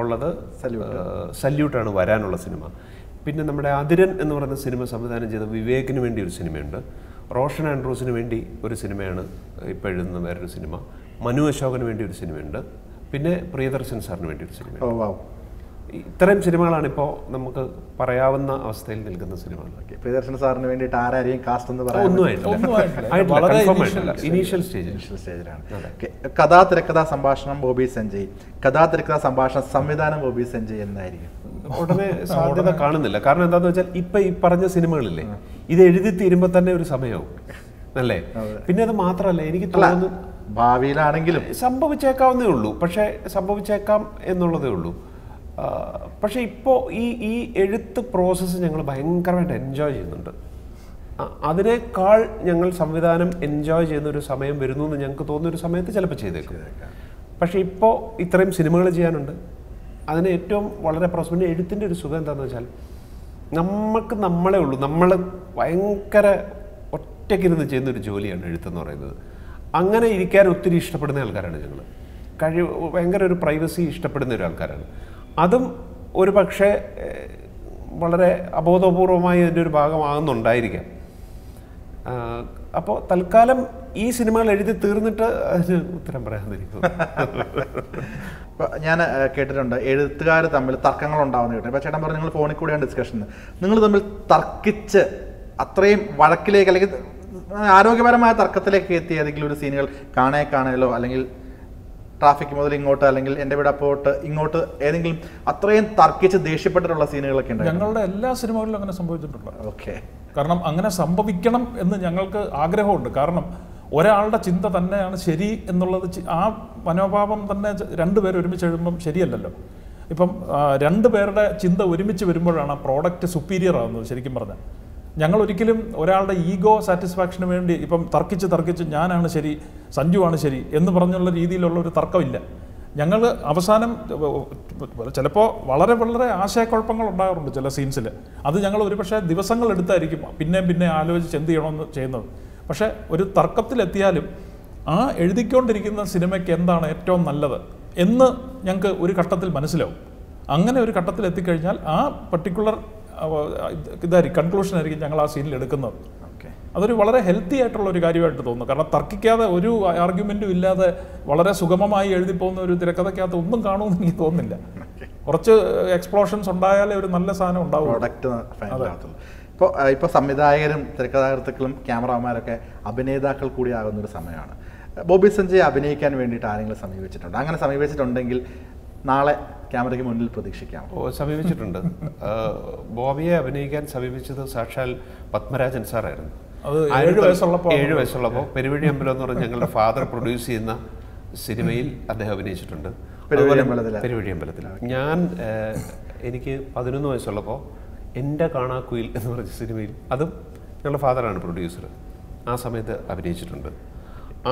Speaker 2: ഉള്ളത്
Speaker 1: സല്യൂട്ട്
Speaker 2: സല്യൂട്ടാണ് വരാനുള്ള സിനിമ. പിന്നെ നമ്മുടെ അതിരൻ എന്ന് പറയുന്ന സിനിമ സംവിധാനം ചെയ്ത വിവേകിന് വേണ്ടി ഒരു സിനിമയുണ്ട്. റോഷൻ ആൻഡ്രൂസിന് വേണ്ടി ഒരു സിനിമയാണ് ഇപ്പോൾ എഴുതുന്ന വേറൊരു സിനിമ. മനു അശോകന് വേണ്ടി ഒരു സിനിമയുണ്ട്. പിന്നെ പ്രിയദർശൻ സാറിന് വേണ്ടി ഒരു സിനിമയുണ്ട്. ഇത്തരം സിനിമകളാണ് ഇപ്പോൾ നമുക്ക് പറയാവുന്ന അവസ്ഥയിൽ നിൽക്കുന്ന സിനിമകൾ.
Speaker 1: പ്രിയദർശന പ്രിയദർശൻ സാറിന് വേണ്ടിയിട്ട് ആരാരെയും കാസ്റ്റ് എന്ന്
Speaker 2: ഒന്നും
Speaker 1: പറയാൻ
Speaker 2: ഇനീഷ്യൽ സ്റ്റേജിൽ
Speaker 1: സ്റ്റേജിലാണ് കഥാ തിരക്കഥാ സംഭാഷണം ബോബി സഞ്ജയ്. കഥാ തിരക്കഥാ സംഭാഷണം സംവിധാനം ബോബി സഞ്ജയ് എന്നായിരിക്കും.
Speaker 2: ഉടനെ സാധ്യത കാണുന്നില്ല. കാരണം എന്താന്ന് വെച്ചാൽ ഇപ്പൊ ഈ പറഞ്ഞ സിനിമകളില്ലേ ഇത് എഴുതി തീരുമ്പോ തന്നെ ഒരു സമയവും. അല്ലേ? പിന്നെ അത് മാത്രമല്ല എനിക്ക് തോന്നുന്നു
Speaker 1: ഭാവിയിലാണെങ്കിലും.
Speaker 2: സംഭവിച്ചേക്കാവുന്നേ ഉള്ളൂ. പക്ഷേ സംഭവിച്ചേക്കാം എന്നുള്ളതേ ഉള്ളൂ. പക്ഷേ ഇപ്പോൾ ഈ ഈ എഴുത്ത് പ്രോസസ്സ് ഞങ്ങൾ ഭയങ്കരമായിട്ട് എൻജോയ് ചെയ്യുന്നുണ്ട്. അതിനേക്കാൾ ഞങ്ങൾ സംവിധാനം എൻജോയ് ചെയ്യുന്ന ഒരു സമയം വരുന്നു എന്ന് ഞങ്ങൾക്ക് തോന്നുന്ന ഒരു സമയത്ത് ചിലപ്പോൾ ചെയ്തേക്കും. പക്ഷേ ഇപ്പോൾ ഇത്രയും സിനിമകൾ ചെയ്യാനുണ്ട്. അതിന് ഏറ്റവും വളരെ പ്രോസ് പിന്നെ എഴുത്തിന്റെ ഒരു സുഖം എന്താണെന്ന് വെച്ചാൽ നമുക്ക് നമ്മളെ ഉള്ളൂ. നമ്മൾ ഭയങ്കര ഒറ്റയ്ക്കിരുന്ന് ചെയ്യുന്ന ഒരു ജോലിയാണ് എഴുത്തെന്ന് പറയുന്നത്. അങ്ങനെ ഇരിക്കാൻ ഒത്തിരി ഇഷ്ടപ്പെടുന്ന ആൾക്കാരാണ് ഞങ്ങൾ കഴിവ് ഭയങ്കര ഒരു പ്രൈവസി ഇഷ്ടപ്പെടുന്ന ഒരു ആൾക്കാരാണ്. അതും ഒരു പക്ഷേ വളരെ അബോധപൂർവമായി അതിന്റെ ഒരു ഭാഗമാകുന്നുണ്ടായിരിക്കാം. അപ്പോൾ തൽക്കാലം ഈ സിനിമകൾ എഴുതി തീർന്നിട്ട് അതിന് ഉത്തരം പറയാതിരിക്കും
Speaker 1: ഇപ്പൊ ഞാൻ കേട്ടിട്ടുണ്ട് എഴുത്തുകാർ തമ്മിൽ തർക്കങ്ങൾ ഉണ്ടാവുന്ന കേട്ടു ഇപ്പോൾ ചേട്ടൻ പറഞ്ഞു നിങ്ങൾ ഫോണിൽ കൂടെയാണ് ഡിസ്കഷൻ നിങ്ങൾ തമ്മിൽ തർക്കിച്ച് അത്രയും വഴക്കിലേക്ക് അല്ലെങ്കിൽ ആരോഗ്യപരമായ തർക്കത്തിലേക്ക് എത്തിയ ഏതെങ്കിലും ഒരു സീനുകൾ കാണേ കാണലോ അല്ലെങ്കിൽ ട്രാഫിക് മുതൽ ഇങ്ങോട്ട് അല്ലെങ്കിൽ എന്റെ വീട് അപ്പോട്ട് ഇങ്ങോട്ട് ഏതെങ്കിലും അത്രയും തർക്കിച്ച് ദേഷ്യപ്പെട്ടിട്ടുള്ള സീനുകളൊക്കെ ഉണ്ട്
Speaker 3: ഞങ്ങളുടെ എല്ലാ സിനിമകളിലും അങ്ങനെ സംഭവിച്ചിട്ടുണ്ട്
Speaker 1: ഓക്കെ.
Speaker 3: കാരണം അങ്ങനെ സംഭവിക്കണം എന്ന് ഞങ്ങൾക്ക് ആഗ്രഹമുണ്ട്. കാരണം ഒരാളുടെ ചിന്ത തന്നെയാണ് ശരി എന്നുള്ളത് ആ മനോഭാവം തന്നെ രണ്ടുപേരും ഒരുമിച്ച് എഴുതുമ്പം ശരിയല്ലല്ലോ. ഇപ്പം രണ്ടുപേരുടെ പേരുടെ ചിന്ത ഒരുമിച്ച് വരുമ്പോഴാണ് ആ പ്രോഡക്റ്റ് സുപ്പീരിയർ ആകുന്നത് ശരിക്കും പറഞ്ഞാൽ. ഞങ്ങൾ ഒരിക്കലും ഒരാളുടെ ഈഗോ സാറ്റിസ്ഫാക്ഷന് വേണ്ടി ഇപ്പം തർക്കിച്ച് തർക്കിച്ച് ഞാനാണ് ശരി സഞ്ജു ആണ് ശരി എന്ന് പറഞ്ഞുള്ള രീതിയിലുള്ള ഒരു തർക്കമില്ല. ഞങ്ങൾ അവസാനം ചിലപ്പോൾ വളരെ വളരെ ആശയക്കുഴപ്പങ്ങൾ ഉണ്ടാകാറുണ്ട് ചില സീൻസിൽ. അത് ഞങ്ങൾ ഒരുപക്ഷെ ദിവസങ്ങൾ എടുത്തായിരിക്കും പിന്നെയും പിന്നെ ആലോചിച്ച് എന്ത് ചെയ്യണമെന്ന് ചെയ്യുന്നത്. പക്ഷേ ഒരു തർക്കത്തിലെത്തിയാലും ആ എഴുതിക്കൊണ്ടിരിക്കുന്ന സിനിമയ്ക്ക് എന്താണ് ഏറ്റവും നല്ലത് എന്ന് ഞങ്ങൾക്ക് ഒരു ഘട്ടത്തിൽ മനസ്സിലാവും. അങ്ങനെ ഒരു ഘട്ടത്തിൽ എത്തിക്കഴിഞ്ഞാൽ ആ പർട്ടിക്കുലർ ഇതായിരിക്കും കൺക്ലൂഷൻ ആയിരിക്കും ഞങ്ങൾ ആ സീനിൽ എടുക്കുന്നത്.
Speaker 1: ഓക്കെ.
Speaker 3: അതൊരു വളരെ ഹെൽത്തി ആയിട്ടുള്ള ഒരു കാര്യമായിട്ട് തോന്നുന്നു. കാരണം തർക്കിക്കാതെ ഒരു ആർഗ്യുമെന്റും ഇല്ലാതെ വളരെ സുഗമമായി എഴുതി പോകുന്ന ഒരു തിരക്കഥയ്ക്കകത്ത് ഒന്നും കാണുമെന്ന് എനിക്ക് തോന്നുന്നില്ല. കുറച്ച് എക്സ്പ്ലോഷൻസ് ഉണ്ടായാലേ ഒരു നല്ല സാധനം ഉണ്ടാവും
Speaker 1: ഇപ്പോൾ ഇപ്പോൾ സംവിധായകരും തിരക്കഥാകൃത്തുക്കളും ക്യാമറമാരൊക്കെ അഭിനേതാക്കൾ കൂടി ആകുന്ന ഒരു സമയമാണ്. ബോബി സഞ്ജയ് അഭിനയിക്കാൻ വേണ്ടിയിട്ട് ആരെങ്കിലും സമീപിച്ചിട്ടുണ്ട്? അങ്ങനെ സമീപിച്ചിട്ടുണ്ടെങ്കിൽ നാളെ ക്യാമറയ്ക്ക് മുന്നിൽ പ്രതീക്ഷിക്കാം.
Speaker 2: ഓ സമീപിച്ചിട്ടുണ്ട്. ബോബിയെ അഭിനയിക്കാൻ സമീപിച്ചത് സാക്ഷാൽ പത്മരാജൻ സാറായിരുന്നു.
Speaker 3: അത് ഏഴ് വയസ്സുള്ളപ്പോൾ
Speaker 2: ഏഴ് വയസ്സുള്ളപ്പോൾ പെരുവഴി അമ്പലം എന്ന് പറഞ്ഞ ഞങ്ങളുടെ ഫാദർ പ്രൊഡ്യൂസ് ചെയ്യുന്ന സിനിമയിൽ അദ്ദേഹം അഭിനയിച്ചിട്ടുണ്ട്.
Speaker 1: പെരുവഴി
Speaker 2: അതുപോലെ
Speaker 1: അമ്പലത്തിലാ?
Speaker 2: പെരുവഴി അമ്പലത്തിൽ ഞാൻ എനിക്ക് പതിനൊന്ന് വയസ്സുള്ളപ്പോൾ എന്റെ കാണാക്കുയിൽ എന്ന് പറഞ്ഞ സിനിമയിൽ അതും ഞങ്ങളുടെ ഫാദറാണ് പ്രൊഡ്യൂസർ ആ സമയത്ത് അഭിനയിച്ചിട്ടുണ്ട്.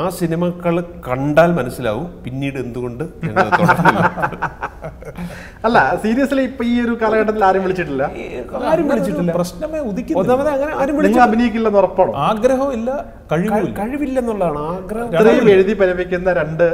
Speaker 2: ആ സിനിമകൾ കണ്ടാൽ മനസ്സിലാവും പിന്നീട് എന്തുകൊണ്ട് ഞങ്ങൾ തുടർന്നില്ല
Speaker 1: അല്ല സീരിയസ്ലി ഇപ്പൊ ഈ ഒരു കാലഘട്ടത്തിൽ ആരും വിളിച്ചിട്ടില്ല?
Speaker 2: ആരും വിളിച്ചിട്ടില്ല.
Speaker 3: പ്രശ്നമേ
Speaker 2: ഉദിക്കുന്നു അങ്ങനെ ആരും വിളിച്ചു
Speaker 1: അഭിനയിക്കില്ലെന്ന് ഉറപ്പാണ്?
Speaker 3: ആഗ്രഹവും ഇല്ല കഴിവും
Speaker 2: കഴിവില്ലെന്നുള്ളതാണ് ആഗ്രഹം.
Speaker 1: ഇത്രയും എഴുതി പരിമിക്കുന്ന രണ്ട്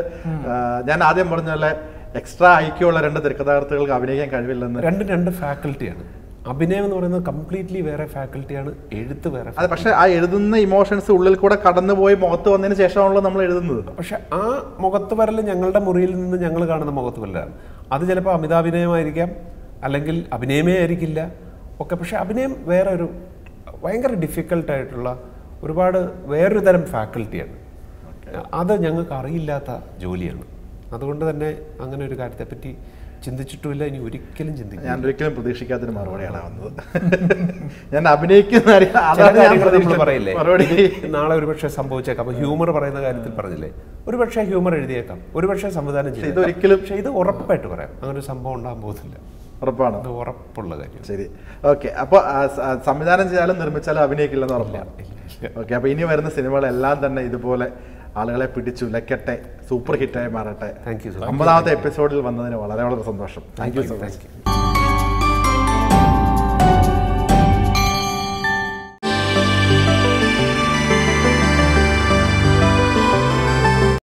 Speaker 1: ഞാൻ ആദ്യം പറഞ്ഞ പോലെ എക്സ്ട്രാ ഐക്യമുള്ള രണ്ട് തിരക്കഥാർത്ഥികൾക്ക് അഭിനയിക്കാൻ കഴിവില്ലെന്ന്.
Speaker 2: രണ്ട് രണ്ട് ഫാക്കൽറ്റിയാണ് അഭിനയം എന്ന് പറയുന്നത് കംപ്ലീറ്റ്ലി വേറെ ഫാക്കൽറ്റിയാണ് എഴുത്ത് വേറെ
Speaker 1: അത് പക്ഷെ ആ എഴുതുന്ന ഇമോഷൻസ് ഉള്ളിൽ കൂടെ കടന്നുപോയി മുഖത്ത് വന്നതിന് ശേഷമാണല്ലോ നമ്മൾ എഴുതുന്നത്.
Speaker 2: പക്ഷെ ആ മുഖത്ത് വരൽ ഞങ്ങളുടെ മുറിയിൽ നിന്ന് ഞങ്ങൾ കാണുന്ന മുഖത്ത് വരലാണ്. അത് ചിലപ്പോൾ അമിതാഭിനയമായിരിക്കാം അല്ലെങ്കിൽ അഭിനയമേ ആയിരിക്കില്ല. ഒക്കെ പക്ഷെ അഭിനയം വേറെ ഒരു ഭയങ്കര ഡിഫിക്കൽട്ടായിട്ടുള്ള ഒരുപാട് വേറൊരു തരം ഫാക്കൽറ്റിയാണ് അത് ഞങ്ങൾക്ക് അറിയില്ലാത്ത ജോലിയാണ്. അതുകൊണ്ട് തന്നെ അങ്ങനെ ഒരു കാര്യത്തെപ്പറ്റി ചിന്തിച്ചിട്ടുമില്ല ഇനി ഒരിക്കലും ചിന്തിക്കും
Speaker 1: ഞാൻ ഒരിക്കലും പ്രതീക്ഷിക്കാത്തൊരു മറുപടിയാണ് വന്നത് ഞാൻ അഭിനയിക്കുന്ന.
Speaker 2: പറയില്ലേ? നാളെ ഒരുപക്ഷെ സംഭവിച്ചേക്കാം. അപ്പൊ ഹ്യൂമർ പറയുന്ന കാര്യത്തിൽ പറഞ്ഞില്ലേ? ഒരുപക്ഷെ ഹ്യൂമർ എഴുതിയേക്കാം. ഒരുപക്ഷെ സംവിധാനം ചെയ്തു
Speaker 1: ഇതൊരിക്കലും-
Speaker 2: പക്ഷെ ഇത് ഉറപ്പായിട്ട് പറയാം. അങ്ങനെ ഒരു സംഭവം ഉണ്ടാകാൻ പോകുന്നില്ല.
Speaker 1: ഉറപ്പാണ്.
Speaker 2: ഉറപ്പുള്ള കാര്യം.
Speaker 1: ശരി. ഓക്കെ. അപ്പോൾ സംവിധാനം ചെയ്താലും നിർമ്മിച്ചാലും അഭിനയിക്കില്ലെന്ന് ഉറപ്പില്ല ഓക്കെ. അപ്പോൾ ഇനി വരുന്ന സിനിമകളെല്ലാം തന്നെ ഇതുപോലെ ആളുകളെ പിടിച്ചുലക്കട്ടെ സൂപ്പർ ഹിറ്റായി മാറട്ടെ.
Speaker 2: താങ്ക് യു
Speaker 1: അമ്പതാമത്തെ എപ്പിസോഡിൽ വന്നതിന് വളരെ വളരെ സന്തോഷം. Thank you so much
Speaker 2: thank you